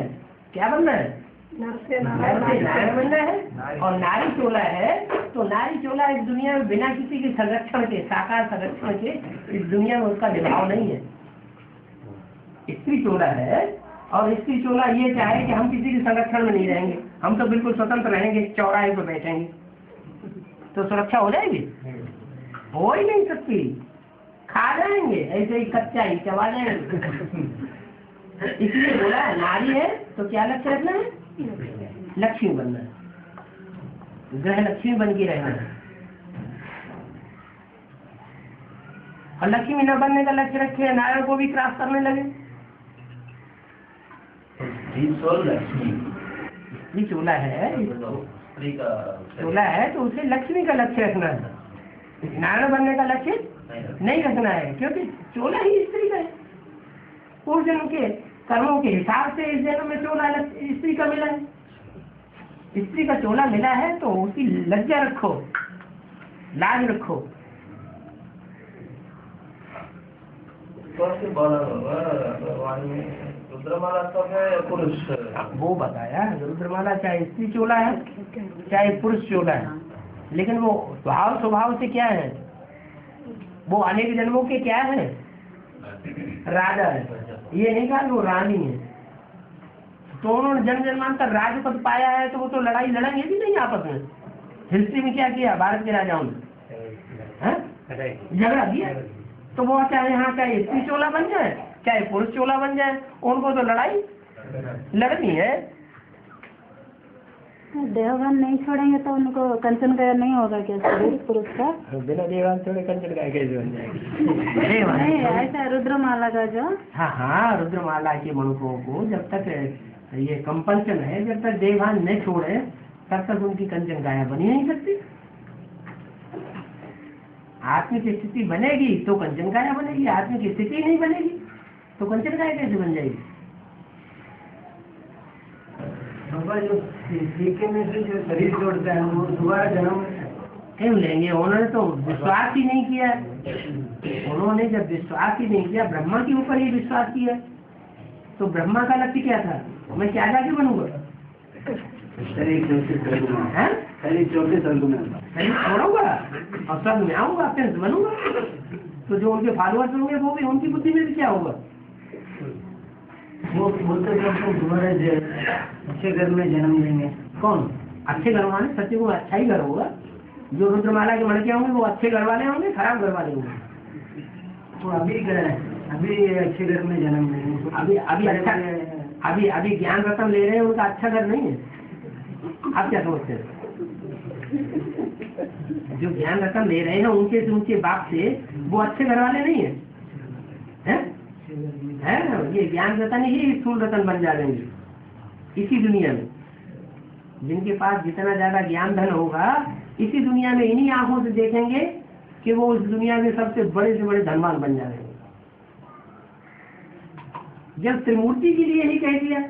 क्या बनना है? नर बनना है? और नारी चोला है तो नारी चोला इस दुनिया में बिना किसी के संरक्षण के साकार संरक्षण के इस दुनिया में उसका निभाव नहीं है। स्त्री चोला है, और स्त्री चोला ये चाहे कि हम किसी के संरक्षण में नहीं रहेंगे। हम तो बिल्कुल स्वतंत्र रहेंगे, चौराहे पर बैठेंगे। तो सुरक्षा हो जाएगी? हो ही नहीं सकती। खा जाएँगे, ऐसे ही कच्चा ही चबा जाएँगे। इसलिए बोला नारी है तो क्या लक्ष्य रखना है? लक्ष्मी बनना है। ग्रह लक्ष्मी बन के रहना है। और लक्ष्मी न बनने का लक्ष्य रखे, नारायण को भी क्रॉस करने लगे। ये चोला है। स्त्री का चोला है तो उसे लक्ष्मी का लक्ष्य रखना है। नारायण बनने का लक्ष्य नहीं रखना है, क्योंकि चोला ही स्त्री का है। पूर्व जन्म के कर्मों के हिसाब से इस जन्म में चोला स्त्री का मिला है। स्त्री का चोला मिला है तो उसकी लज्जा रखो, लाज रखो। बोला भगवान में रुद्रमाला तो है पुरुष। वो बताया रुद्रमाला चाहे स्त्री चोला है चाहे पुरुष चोला है। लेकिन वो भाव स्वभाव से क्या है? वो अनेक जन्मों के क्या है? राजा है। ये नहीं कहा वो रानी है। तो उन्होंने जन्म जन्मांतर राजपद पाया है तो वो तो लड़ाई लड़ेंगे भी नहीं आपस में। हिस्ट्री में क्या किया? भारत के राजाओं ने। झगड़ा किया? तो वो चाहे यहाँ चाहे स्त्री चोला बन जाए चाहे पुरुष चोला बन जाए उनको तो लड़ाई लड़नी है। देवगन नहीं छोड़ेंगे तो उनको कंचन का नहीं होगा क्या शरीर पुरुष का? बिना देवान छोड़े कंचन का कैसे बन जाएगी? ऐसा रुद्रमाला का जो। हाँ हाँ रुद्रमाला के मणुकों को जब तक ये कंपल्सन है जब तक देवान नहीं छोड़े तब तक उनकी कंचन गाया बनी नहीं सकती। आत्मिक स्थिति बनेगी तो कंचन गाया बनेगी आत्मिक स्थिति नहीं बनेगी। तो कंचन गाया कैसे बन जाएगी? बाबा जो सीखे में से जो शरीर जोड़ता है वो दोबारा जन्म क्यों लेंगे? उन्होंने तो विश्वास ही नहीं किया। उन्होंने जब विश्वास ही नहीं किया ब्रह्मा के ऊपर ही विश्वास किया। तो ब्रह्मा का लक्ष्य क्या था? मैं क्या जाके बनूँगा? शरीर हैं? शरीर छोड़ूँगा? और सब में आऊँगा प्रिंस बनूँगा? तो जो उनके फॉलोअर्स होंगे वो भी उनकी बुद्धि में भी क्या होगा? वो बोलते थे तुम्हारे अच्छे घर में जन्म लेंगे। कौन? अच्छे घर वाले? सत्य को अच्छा ही घर होगा। जो रुद्रमाला के मणके होंगे वो अच्छे घर वाले होंगे खराब घर वाले होंगे। वो अभी अभी अच्छे घर में जन्म लेंगे। अभी अभी अच्छा अभी अभी ज्ञान रत्न ले रहे हैं उनका अच्छा घर नहीं है। आप क्या सोचते हैं? जो ज्ञान रत्न ले रहे हैं उनके उनके बाप से वो अच्छे घर वाले नहीं है। हैं? है ना ये ज्ञान रतन ही स्थूल रतन बन जाएँगे इसी दुनिया में। जिनके पास जितना ज़्यादा ज्ञान धन होगा, इसी दुनिया में इन्हीं आँखों से देखेंगे कि वो इस दुनिया में सबसे बड़े से बड़े धनवान बन जाएँगे। जब त्रिमूर्ति के लिए ही कह दिया,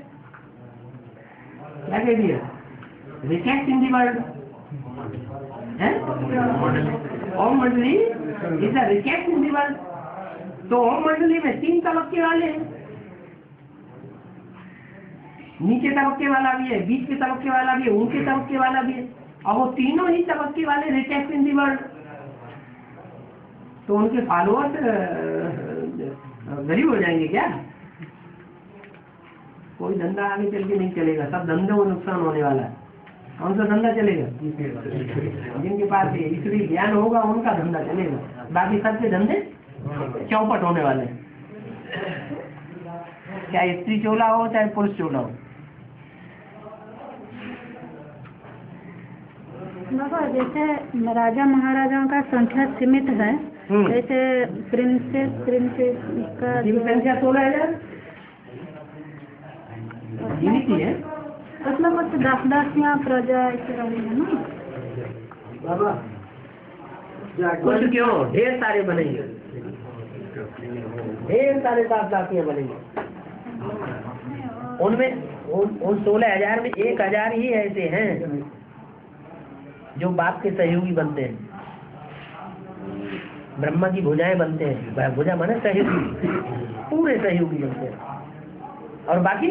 क्या कह दिया? रिकेट इन दी वर्ल्ड। है? ओम मंडली is a रिकेट in the world. तो ओम मंडली में तीन तबक्के वाले हैं। नीचे तबक्के वाला भी है, बीच के तबक्के वाला भी है, ऊँचे तबक्के वाला भी है। और वो तीनों ही तबक्के वाले रिटेक्ट इन दी वर्ल्ड तो उनके फॉलोअर्स गरीब हो जाएँगे क्या? कोई धंधा आगे चल के नहीं चलेगा, सब धंधे में नुकसान होने वाला है। कौन सा धंधा चलेगा? जिनके पास ईश्वरीय ज्ञान होगा, उनका धंधा चलेगा। बाकी सबके धंधे? चौपट होने वाले? हैं चाहे स्त्री चोला हो चाहे पुरुष चोला हो? बाबा जैसे राजा महाराजाओं का संख्या सीमित है हम्म। जैसे प्रिंसेस प्रिंसेस का संख्या सोलह हज़ार? ही? है उसमें कुछ दस दसियाँ प्रजा ऐसे रही है ना। बाबा कुछ क्यों? ढेर सारे बनेंगे ढेर सारे दास दासियाँ बनेंगे। उनमें, उन सोलह हज़ार में एक हज़ार ही ऐसे हैं जो बाप के सहयोगी बनते हैं। ब्रह्मा की भुजाएँ बनते हैं। भुजा माने सहयोगी। पूरे सहयोगी बनते हैं। और बाकी?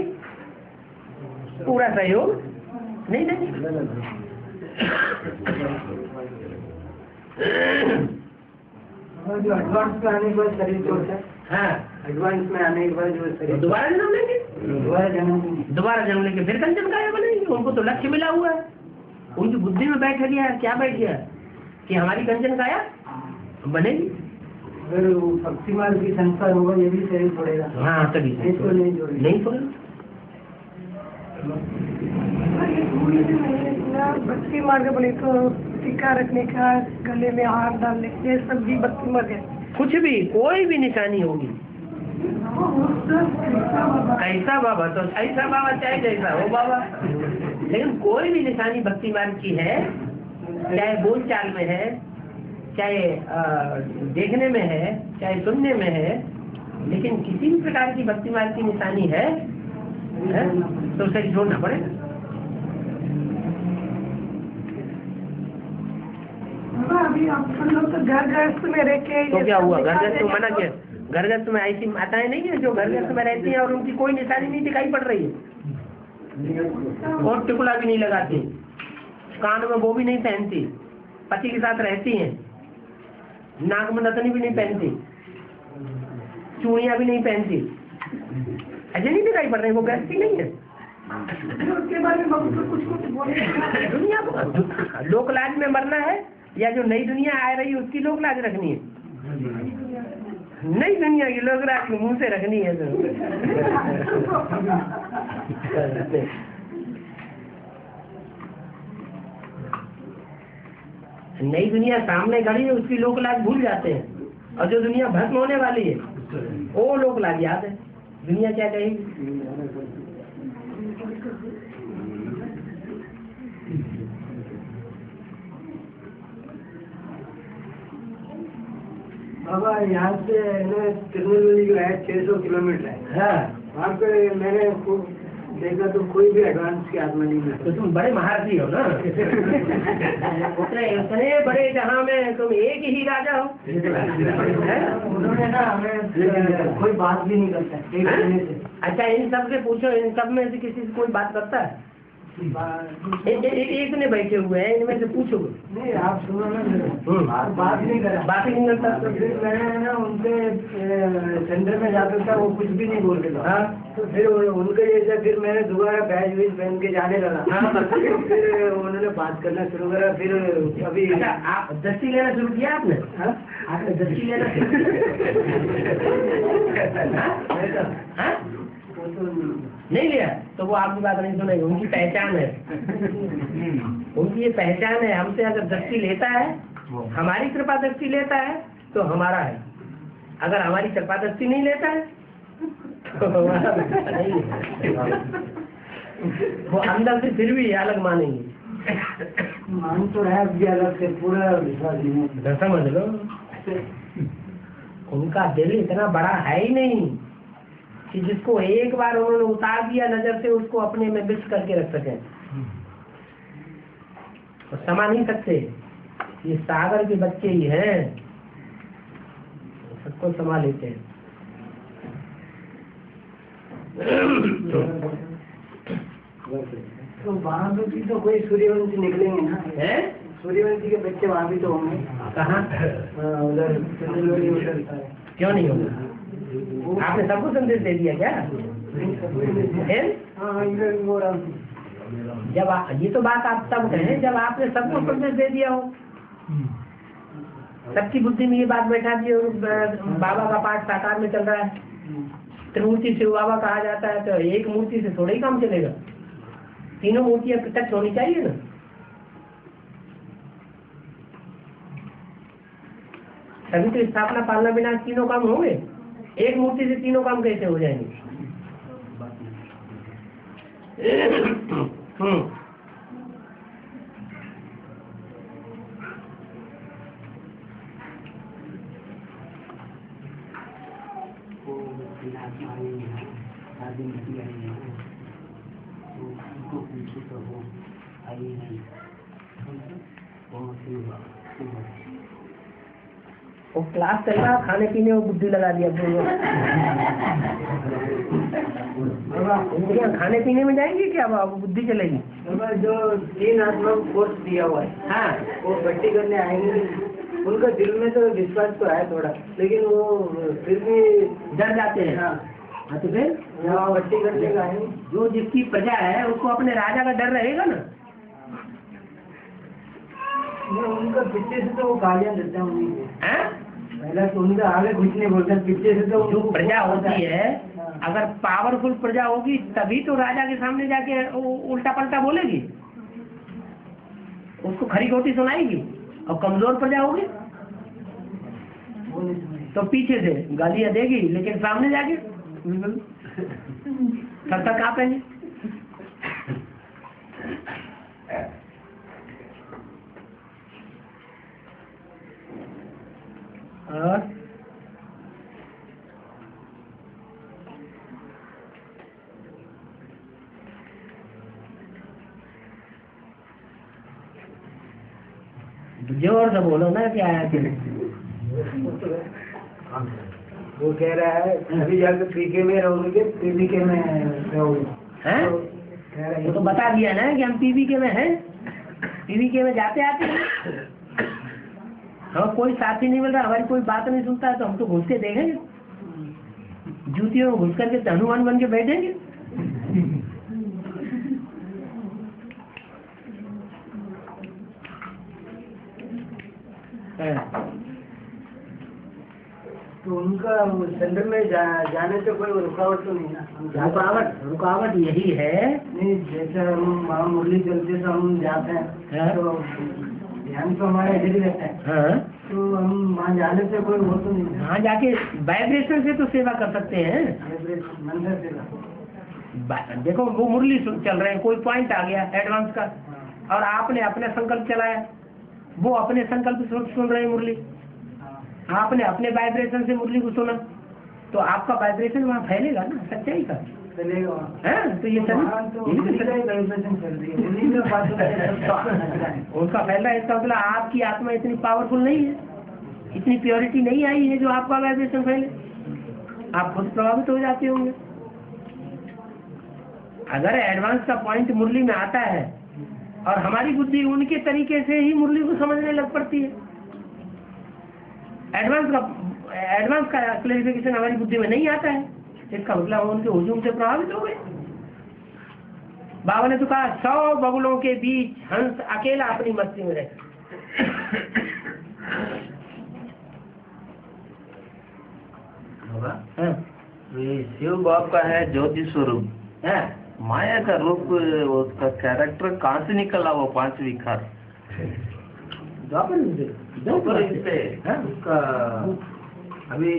पूरा सहयोग? नहीं और जो एडवांस बाद शरीर छोड़ता है हाँ एडवांस में आने के बाद जो तो दोबारा जन्म लेंगे? दोबारा जन्म दोबारा जन्म लेके फिर कंचन काया बनेंगे उनको तो लक्ष्य मिला हुआ है। उनकी बुद्धि में बैठ गया है। क्या बैठ गया है? कि हमारी कंचन काया बनेगी। अगर वो भक्तिमान की संस्कार होगा ये भी शरीर छोड़ेगा। हाँ तभी। नहीं तो नहीं छोड़ेगा। नहीं छोड़ेगा। भक्ति मार्ग बोले तो टीका रखने का गले में हार डालने ये सब भी भक्ति मार्ग है। कुछ भी कोई भी निशानी होगी। कैसा बाबा? तो ऐसा बाबा चाहे जैसा हो बाबा। लेकिन कोई भी निशानी भक्ति मार्ग की है चाहे बोलचाल में है चाहे देखने में है चाहे सुनने में है लेकिन किसी भी प्रकार की भक्ति मार्ग की निशानी है, है तो उसे छोड़ना पड़ेगा हाँ, अभी लोग तो घर गृहस्थ में रह के तो क्या हुआ? घर गृहस्थ मना तो- किया। घर गृहस्थ में ऐसी माताएँ नहीं है जो घर गृहस्थ में रहती हैं और उनकी कोई निशानी नहीं दिखाई पड़ रही है। और टिकुला भी नहीं लगाती। कान में वो भी नहीं पहनती। पति के साथ रहती हैं। नाक में नथनी भी नहीं पहनती। चूड़ियाँ भी नहीं पहनती। ऐसे नहीं दिखाई पड़ रही वो गृहस्थी नहीं है। उसके बारे में कुछ कुछ बोले दुनिया को लोक लाज में मरना है। या जो नई दुनिया आ रही है, उसकी लोक लाज रखनी है। नई दुनिया की लोक लाज मुँह से रखनी है तो। नई दुनिया सामने खड़ी है, उसकी लोक लाज भूल जाते हैं। और जो दुनिया भस्म होने वाली है, वो लोक लाज याद है। दुनिया क्या कहेगी? बाबा यहाँ से ना तिरुनेलवेली जो है? छह सौ किलोमीटर है। हाँ। वहाँ पे मैंने खूब देखा तो कोई भी एडवांस की आत्मा नहीं मिला तो तुम बड़े महारथी हो ना। उतने उतने बड़े जहाँ में तुम एक ही राजा हो। उन्होंने ना हमें कोई बात भी नहीं करता हैं? अच्छा इन सबसे पूछो इन सब में से किसी से कोई बात करता है? एक ने बैठे हुए हैं इनमें से पूछो नहीं आप सुनो ना। हम्म। बात नहीं करा बात ही नहीं करता तो फिर मैंने ना उनके सेंटर में जाता था वो कुछ भी नहीं बोलते थे हाँ। तो फिर उनके जैसे फिर मैंने दोबारा बैच बीज पहन के जाने लगा हाँ। फिर उन्होंने बात करना शुरू करा फिर अभी अच्छा आप दस्ती लेना शुरू किया आपने हाँ? आपने दस्ती लेना नहीं लिया? तो वो आपकी बात नहीं सुनेगी उनकी पहचान है। उनकी ये पहचान है हमसे अगर दस्ती लेता है हमारी कृपा दस्ती लेता है तो हमारा है। अगर हमारी कृपा दस्ती नहीं लेता है तो हमारा नहीं है। वो अंदर से फिर भी अलग मानेंगे। मान तो है अलग से पूरा विश्वास तो समझ लो। उनका दिल इतना बड़ा है ही नहीं। कि जिसको एक बार उन्होंने उतार दिया नज़र से उसको अपने में मिक्स करके रख सके। तो समा नहीं सकते। ये सागर के बच्चे ही हैं। सबको समा लेते हैं। तो वहाँ पे भी तो कोई सूर्यवंशी निकलेंगे ना? है? सूर्यवंशी के बच्चे वहाँ भी तो होंगे। कहाँ? हाँ, उधर। क्यों नहीं होगा? आपने सबको संदेश दे दिया क्या? जब आ, ये तो बात आप तब कहें जब आपने सबको संदेश दे दिया हो। सबकी बुद्धि में ये बात बैठा दी और बाबा का पाठ साकार में चल रहा है। त्रिमूर्ति शिव बाबा कहा जाता है तो एक मूर्ति से थोड़ा ही काम चलेगा। तीनों मूर्तियाँ प्रत्यक्ष होनी चाहिए ना? तभी तो स्थापना पालना बिना तीनों काम होंगे? एक मूर्ति से तीनों काम कैसे हो जाएँगे? हम्म। शादी नहीं आई है तो उनको पूछो तो वो क्लास चल रहा खाने पीने में बुद्धि लगा दिया दोनों खाने पीने में जाएँगे क्या? अब बुद्धि चलेगी। जो तीन आत्मा को कोर्स दिया हुआ है हाँ। वो भट्टी करने आएँगे उनका दिल में तो विश्वास तो है थोड़ा लेकिन वो फिर भी डर जाते हैं। हाँ। हाँ तो फिर? भट्टी करने का आएँगे। जो जिसकी प्रजा है उसको अपने राजा का डर रहेगा ना? उनका पीछे से तो वो गालियाँ देते हैं उन्हीं को। हैं? पहले तो उनका आगे कुछ नहीं बोलते पीछे से तो जो प्रजा होती है। अगर पावरफुल प्रजा होगी तभी तो राजा के सामने जाके उल्टा पलटा बोलेगी। उसको खरी खोटी सुनाएगी और कमज़ोर प्रजा होगी। तो पीछे से गालियाँ देगी लेकिन सामने जाके सर तक कांपेंगे। और? ज़ोर से बोलो ना क्या है वो कह रहा है अभी जाकर पीके में रहोगे पीके में रहोगे। हैं? तो वो बता दिया ना कि हम पीवीके में हैं। पीवीके में जाते आते हैं। हमें कोई साथी नहीं मिल रहा हमारी कोई बात नहीं सुनता है तो हम तो घुस के देखेंगे। जूतियों में घुस करके हनुमान बन के बैठेंगे। हाँ। तो उनका सेंटर में जा, जाने से कोई रुकावट तो नहीं ना? रुकावट रुकावट यही है। नहीं जैसे हम मुरली चलते से हम जाते हैं हाँ। तो तो हमारा इधर ही रहता है। हाँ तो हम वहाँ जाने से कोई वो तो नहीं वहाँ जाके वाइब्रेशन से तो सेवा कर सकते हैं। मंदिर से देखो वो मुरली चल रहे हैं कोई पॉइंट आ गया एडवांस का। और आपने अपना संकल्प चलाया। वो अपने संकल्प सुन सुन रहे हैं मुरली। आपने अपने वाइब्रेशन से मुरली को सुना। तो आपका वाइब्रेशन वहाँ फैलेगा ना सच्चाई का। है? तो ये सभी वहाँ ये भी उन्हीं का वाइब्रेशन चल रही फैल है इसका मतलब आपकी आत्मा इतनी पावरफुल नहीं है। इतनी प्योरिटी नहीं आई है जो आपका वाइब्रेशन फैले। आप खुद प्रभावित हो जाते होंगे। अगर एडवांस का पॉइंट मुरली में आता है और हमारी बुद्धि उनके तरीके से ही मुरली को समझने लग पड़ती है। एडवांस का एडवांस का क्लेरिफिकेशन हमारी बुद्धि में नहीं आता है। इसका मतलब उनके हुजूम से प्रभावित हो गए। बाबा ने तो कहा सौ बगुलों के बीच हंस अकेला अपनी मस्ती में रहे। हाँ, शिव बाप का है ज्योति स्वरूप। हाँ। माया का रूप उसका कैरेक्टर कहाँ से निकला वो पाँच विकार द्वापर युग इससे हाँ? उसका अभी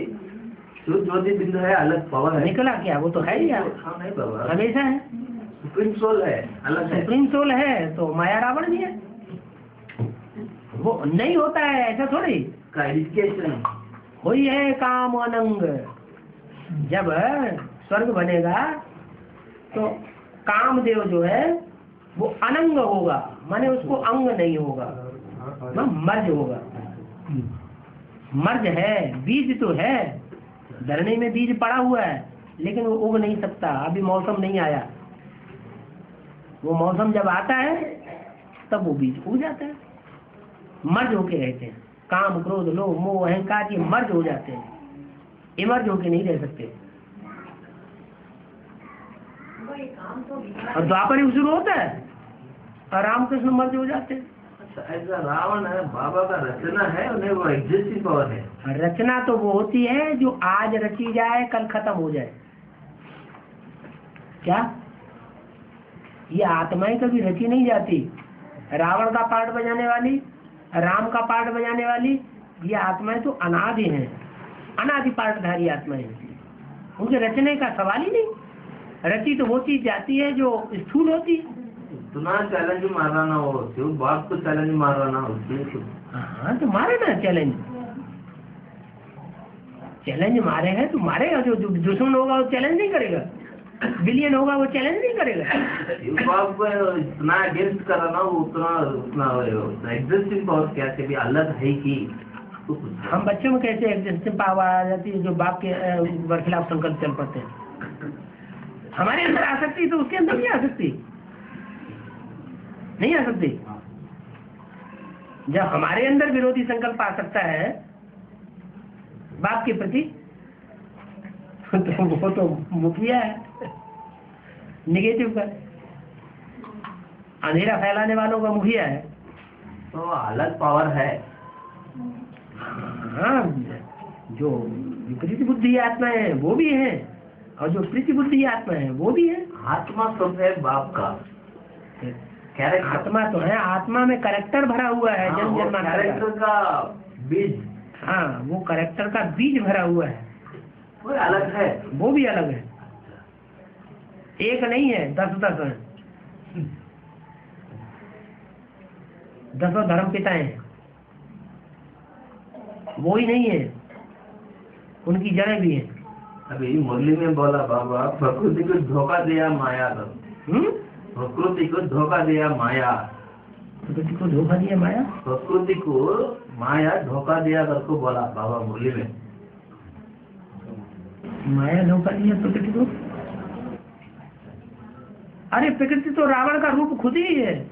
शिव ज्योति बिंदु है अलग पावर है। निकला क्या? वो तो है ही यार। हाँ हमेशा है। सुप्रीम सोल है अलग है। सुप्रीम सोल है तो माया रावण भी है। वो नहीं होता है ऐसा थोड़ी। का एजुकेशन वही है काम अनंग। जब स्वर्ग बनेगा तो कामदेव जो है वो अनंग होगा। माने उसको अंग नहीं होगा। मर्ज होगा। मर्ज है बीज तो है। धरने में बीज पड़ा हुआ है, लेकिन वो उग नहीं सकता। अभी मौसम नहीं आया। वो मौसम जब आता है, तब वो बीज उग जाता है। मर्ज होके रहते हैं। काम, क्रोध, लोभ, मोह, अहंकार, ये मर्ज हो जाते हैं। इमर्ज होके नहीं रह सकते। और द्वापर शुरू होता है। और रामकृष्ण मर्ज हो जाते हैं। ऐसा रावण है, बाबा का रचना है, उन्हें वो एग्जिस्टिंग पावर है। रचना तो वो होती है जो आज रची जाए, कल खत्म हो जाए। क्या? ये आत्माएँ कभी रची नहीं जाती। रावण का पार्ट बजाने वाली, राम का पार्ट बजाने वाली, ये आत्माएँ तो अनादि हैं। अनादि पार्टधारी आत्माएँ हैं। उनके रचने का सवाल ही नहीं। रची तो वो चीज़ जाती है, जो स्थूल होती है इतना चैलेंज मार ना वो शिव बाप को चैलेंज मार ना उसके हाँ तो मारे ना चैलेंज चैलेंज मारे हैं तो मारेगा जो जो दुश्मन होगा वो चैलेंज नहीं करेगा? बिलियन होगा वो चैलेंज नहीं करेगा? शिव बाप को इतना अगेंस्ट कर रहा ना वो उतना उतना एग्जिस्टिंग पावर कैसे भी अलग है कि। हम बच्चों में कैसे एग्जिस्टिंग पावर आ जाती है जो बाप के बरखिलाफ संकल्प चल पड़ते हैं? हमारे अंदर आ सकती तो उसके अंदर नहीं आ सकती? नहीं आ सकती? जब हमारे अंदर विरोधी संकल्प आ सकता है बाप के प्रति तो वो तो मुखिया है। निगेटिव का। अंधेरा फैलाने वालों का मुखिया है। तो अलग पावर है। हाँ जो विपरीत बुद्धि आत्मा है वो भी है। और जो प्रीति बुद्धि आत्मा है वो भी है। आत्मा सब है बाप का। कैरेक्टर आत्मा तो है आत्मा में करेक्टर भरा हुआ है हाँ, जन्म कैरेक्टर का। बीज। हाँ वो करेक्टर का बीज भरा हुआ है। वो अलग है। वो भी अलग है। एक नहीं है दस दस है। दसों धर्म पिता हैं। वो ही नहीं है उनकी जड़ें भी हैं। अभी मुरली में बोला बाबा प्रकृति को धोखा दिया माया। हम्म? प्रकृति को धोखा दिया माया। प्रकृति को धोखा दिया माया? प्रकृति को माया धोखा दिया करके बोला बाबा मुरली में माया धोखा दिया प्रकृति को अरे प्रकृति तो रावण का रूप खुद ही है।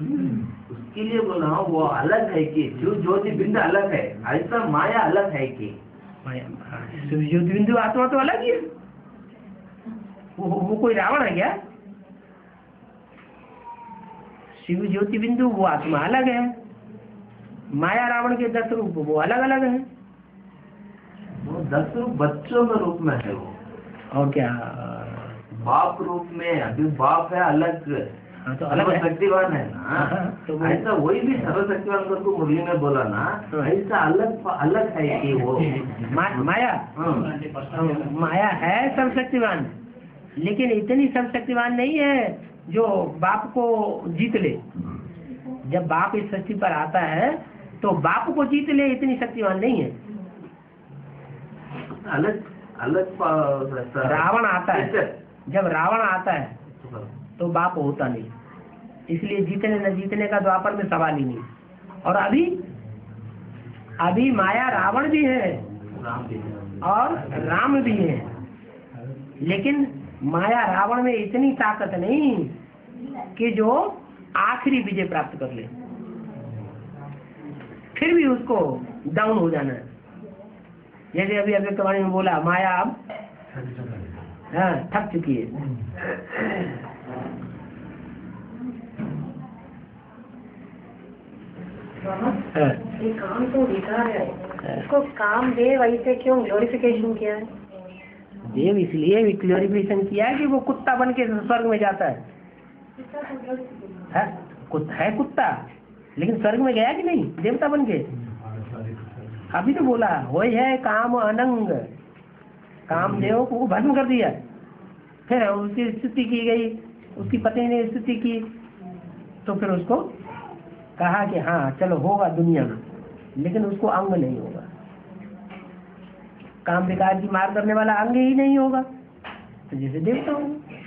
उसके लिए बोल रहा हूँ, वो अलग है कि जो ज्योति बिंदु अलग है। ऐसा माया अलग है कि। माया हाँ, ज्योति बिंदु आत्मा तो अलग ही है। वो, वो कोई रावण है क्या? शिव ज्योति बिंदु वो आत्मा अलग है। माया रावण के दस रूप वो अलग अलग है। वो दस रूप बच्चों के रूप में है वो। और क्या? बाप रूप में अभी बाप है अलग। हाँ तो अलग है। सर्वशक्तिवान है हाँ, ना तो ऐसा वही भी सर्वशक्तिवान करके मुरली में बोला ना हाँ। ऐसा अलग अलग है कि वो। मा, माया। हाँ, माया है सर्वशक्तिवान लेकिन इतनी सर्वशक्तिवान नहीं है। जो बाप को जीत ले। जब बाप इस सृष्टि पर आता है तो बाप को जीत ले इतनी शक्तिवान नहीं है। अलग अलग रावण आता है। जब रावण आता है तो बाप होता नहीं। इसलिए जीतने न जीतने का द्वापर में सवाल ही नहीं। और अभी अभी माया रावण भी है। और राम भी है। लेकिन माया रावण में इतनी ताकत नहीं कि जो आखिरी विजय प्राप्त कर ले। फिर भी उसको डाउन हो जाना है। जैसे अभी अभी कवाणी में बोला, माया अब हाँ थक चुकी है। काम तो विकार है। उसको काम दे वैसे क्यों? ग्लोरिफिकेशन किया है। देव इसलिए भी क्लियरिफिकेशन किया है कि वो कुत्ता बन के स्वर्ग में जाता है। है? कुत्ता है कुत्ता? लेकिन स्वर्ग में गया कि नहीं? देवता बन के? अभी तो बोला वही है काम अनंग। काम देव को भस्म कर दिया। फिर उसकी स्थिति की गई, उसकी पत्नी ने स्थिति की। तो फिर उसको कहा कि हाँ चलो होगा दुनिया में, लेकिन उसको अंग नहीं होगा। काम विकार की मार करने वाला अंग ही नहीं होगा। तो जैसे देवता होगा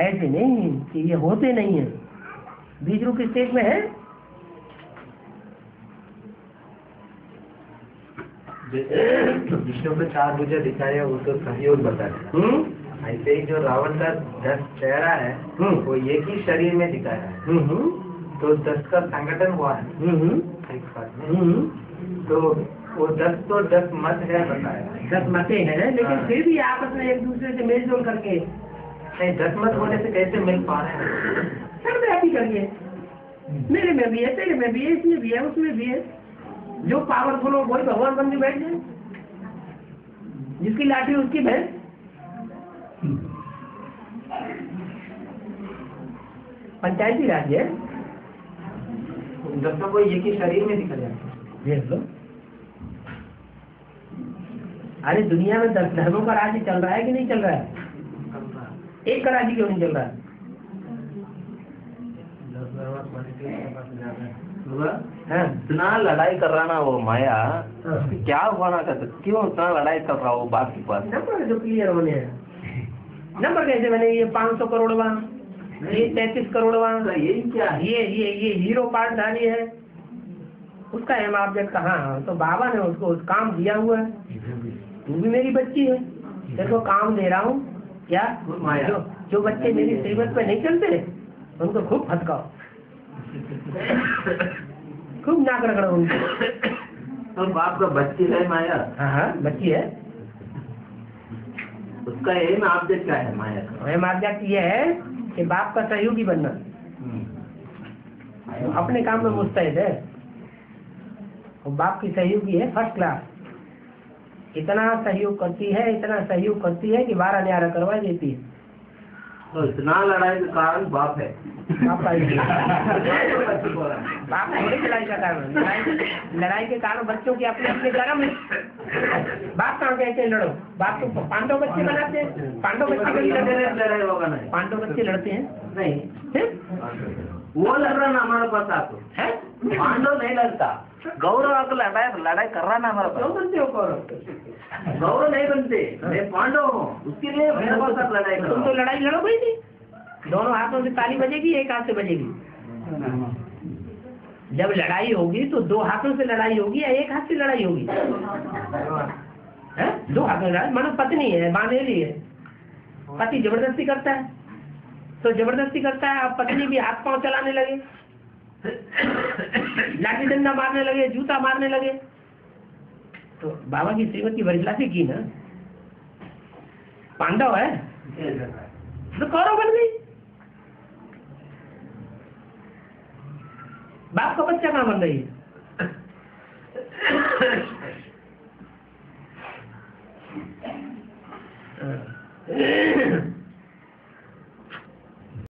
ऐसे नहीं? कि ये होते नहीं है। बीज रूप स्टेट में है? विष्णु को चार भुजा दिखाए वो तो सहयोग बता रहा हम्म? ऐसे ही जो रावण का दस चेहरा है हम्म। वो एक ही शरीर में दिखाया है। हम्म तो दस का संगठन हुआ है। एक साथ में तो वो दस तो दस मत है बताया। दस मते हैं लेकिन हाँ। फिर भी आपस में एक दूसरे से मेल जोल करके। नहीं दस मत होने से कैसे मिल पा रहे हैं? सर्वव्यापी करिए। मेरे में भी है तेरे में भी है इसमें भी है उसमें भी है। जो पावरफुल हो वही भगवान बन के बैठ जाए। जिसकी लाठी उसकी भैंस। पंचायती राज है। दसों को एक ही शरीर में दिखा है। लो। अरे दुनिया में दस धर्मों का राज्य चल रहा है कि नहीं चल रहा है? एक का राज्य क्यों नहीं चल रहा है? हाँ? इतना लड़ाई कर रहा ना वो माया हाँ। क्या हुआ ना कहते क्यों इतना लड़ाई कर रहा वो बाप के पास? नंबर जो क्लियर होने हैं। नंबर कैसे बने? ये 500 करोड़ वहाँ ये तैतीस करोड़ वहाँ तो यही क्या ये ये ये हीरो पार्ट धारी है। उसका एम ऑब्जेक्ट कहाँ है तो बाबा ने उसको उस काम दिया हुआ है। तू भी मेरी बच्ची है। तेरे को काम दे रहा हूँ। क्या? माया। जो जो बच्चे मेरी श्रीमत पे नहीं चलते उनको खूब फटकाओ खूब नाक रगड़ो उनको। तो बाप का बच्ची है माया। हाँ हाँ बच्ची है। उसका एम ऑब्जेक्ट क्या है माया का। एम ऑब्जेक्ट ये है कि बाप का सहयोगी बनना। अपने काम में मुस्तैद है। और बाप की सहयोगी है फ़र्स्ट क्लास इतना सहयोग करती है इतना सहयोग करती है कि बारह न्यारा करवा देती है। तो इतना लड़ाई का कारण बाप है। बाप बाप लड़ाई का कारण लड़ाई के कारण बच्चों की अपने अपने कर्म है बाप कहाँ कहते हैं लड़ो? बाप तो पांडव बच्चे बनाते हैं। पांडव बच्चे हैं नहीं। पांडव बच्चे लड़ते हैं। नहीं? वो लड़ रहा ना हमारे पास आपको हैं? पांडव नहीं लड़ता गौरव आकर लड़ाई लड़ाई कर रहा ना हमारे क्यों पास बनते हो कौरव गौरव नहीं बनते। मैं पांडव हूँ। उसके लिए मेरे पास आप लड़ाई तुम तो लड़ाई लड़ोगे ही नहीं। दोनों हाथों से ताली बजेगी एक हाथ से बजेगी। जब लड़ाई होगी तो दो हाथों से लड़ाई होगी या एक हाथ से लड़ाई होगी? दो हाथों से लड़ाई मानो पत्नी है बांधेली है। पति ज़बरदस्ती करता है। तो ज़बरदस्ती करता है अब पत्नी भी हाथ पाँव चलाने लगे। लाठी डंडा मारने लगे, जूता मारने लगे। तो बाबा की श्रीमती वरिष्ठा से की ना? पांडव है? तो कौरव बन गई। बाप का बच्चा कहाँ बन रही है हाँ।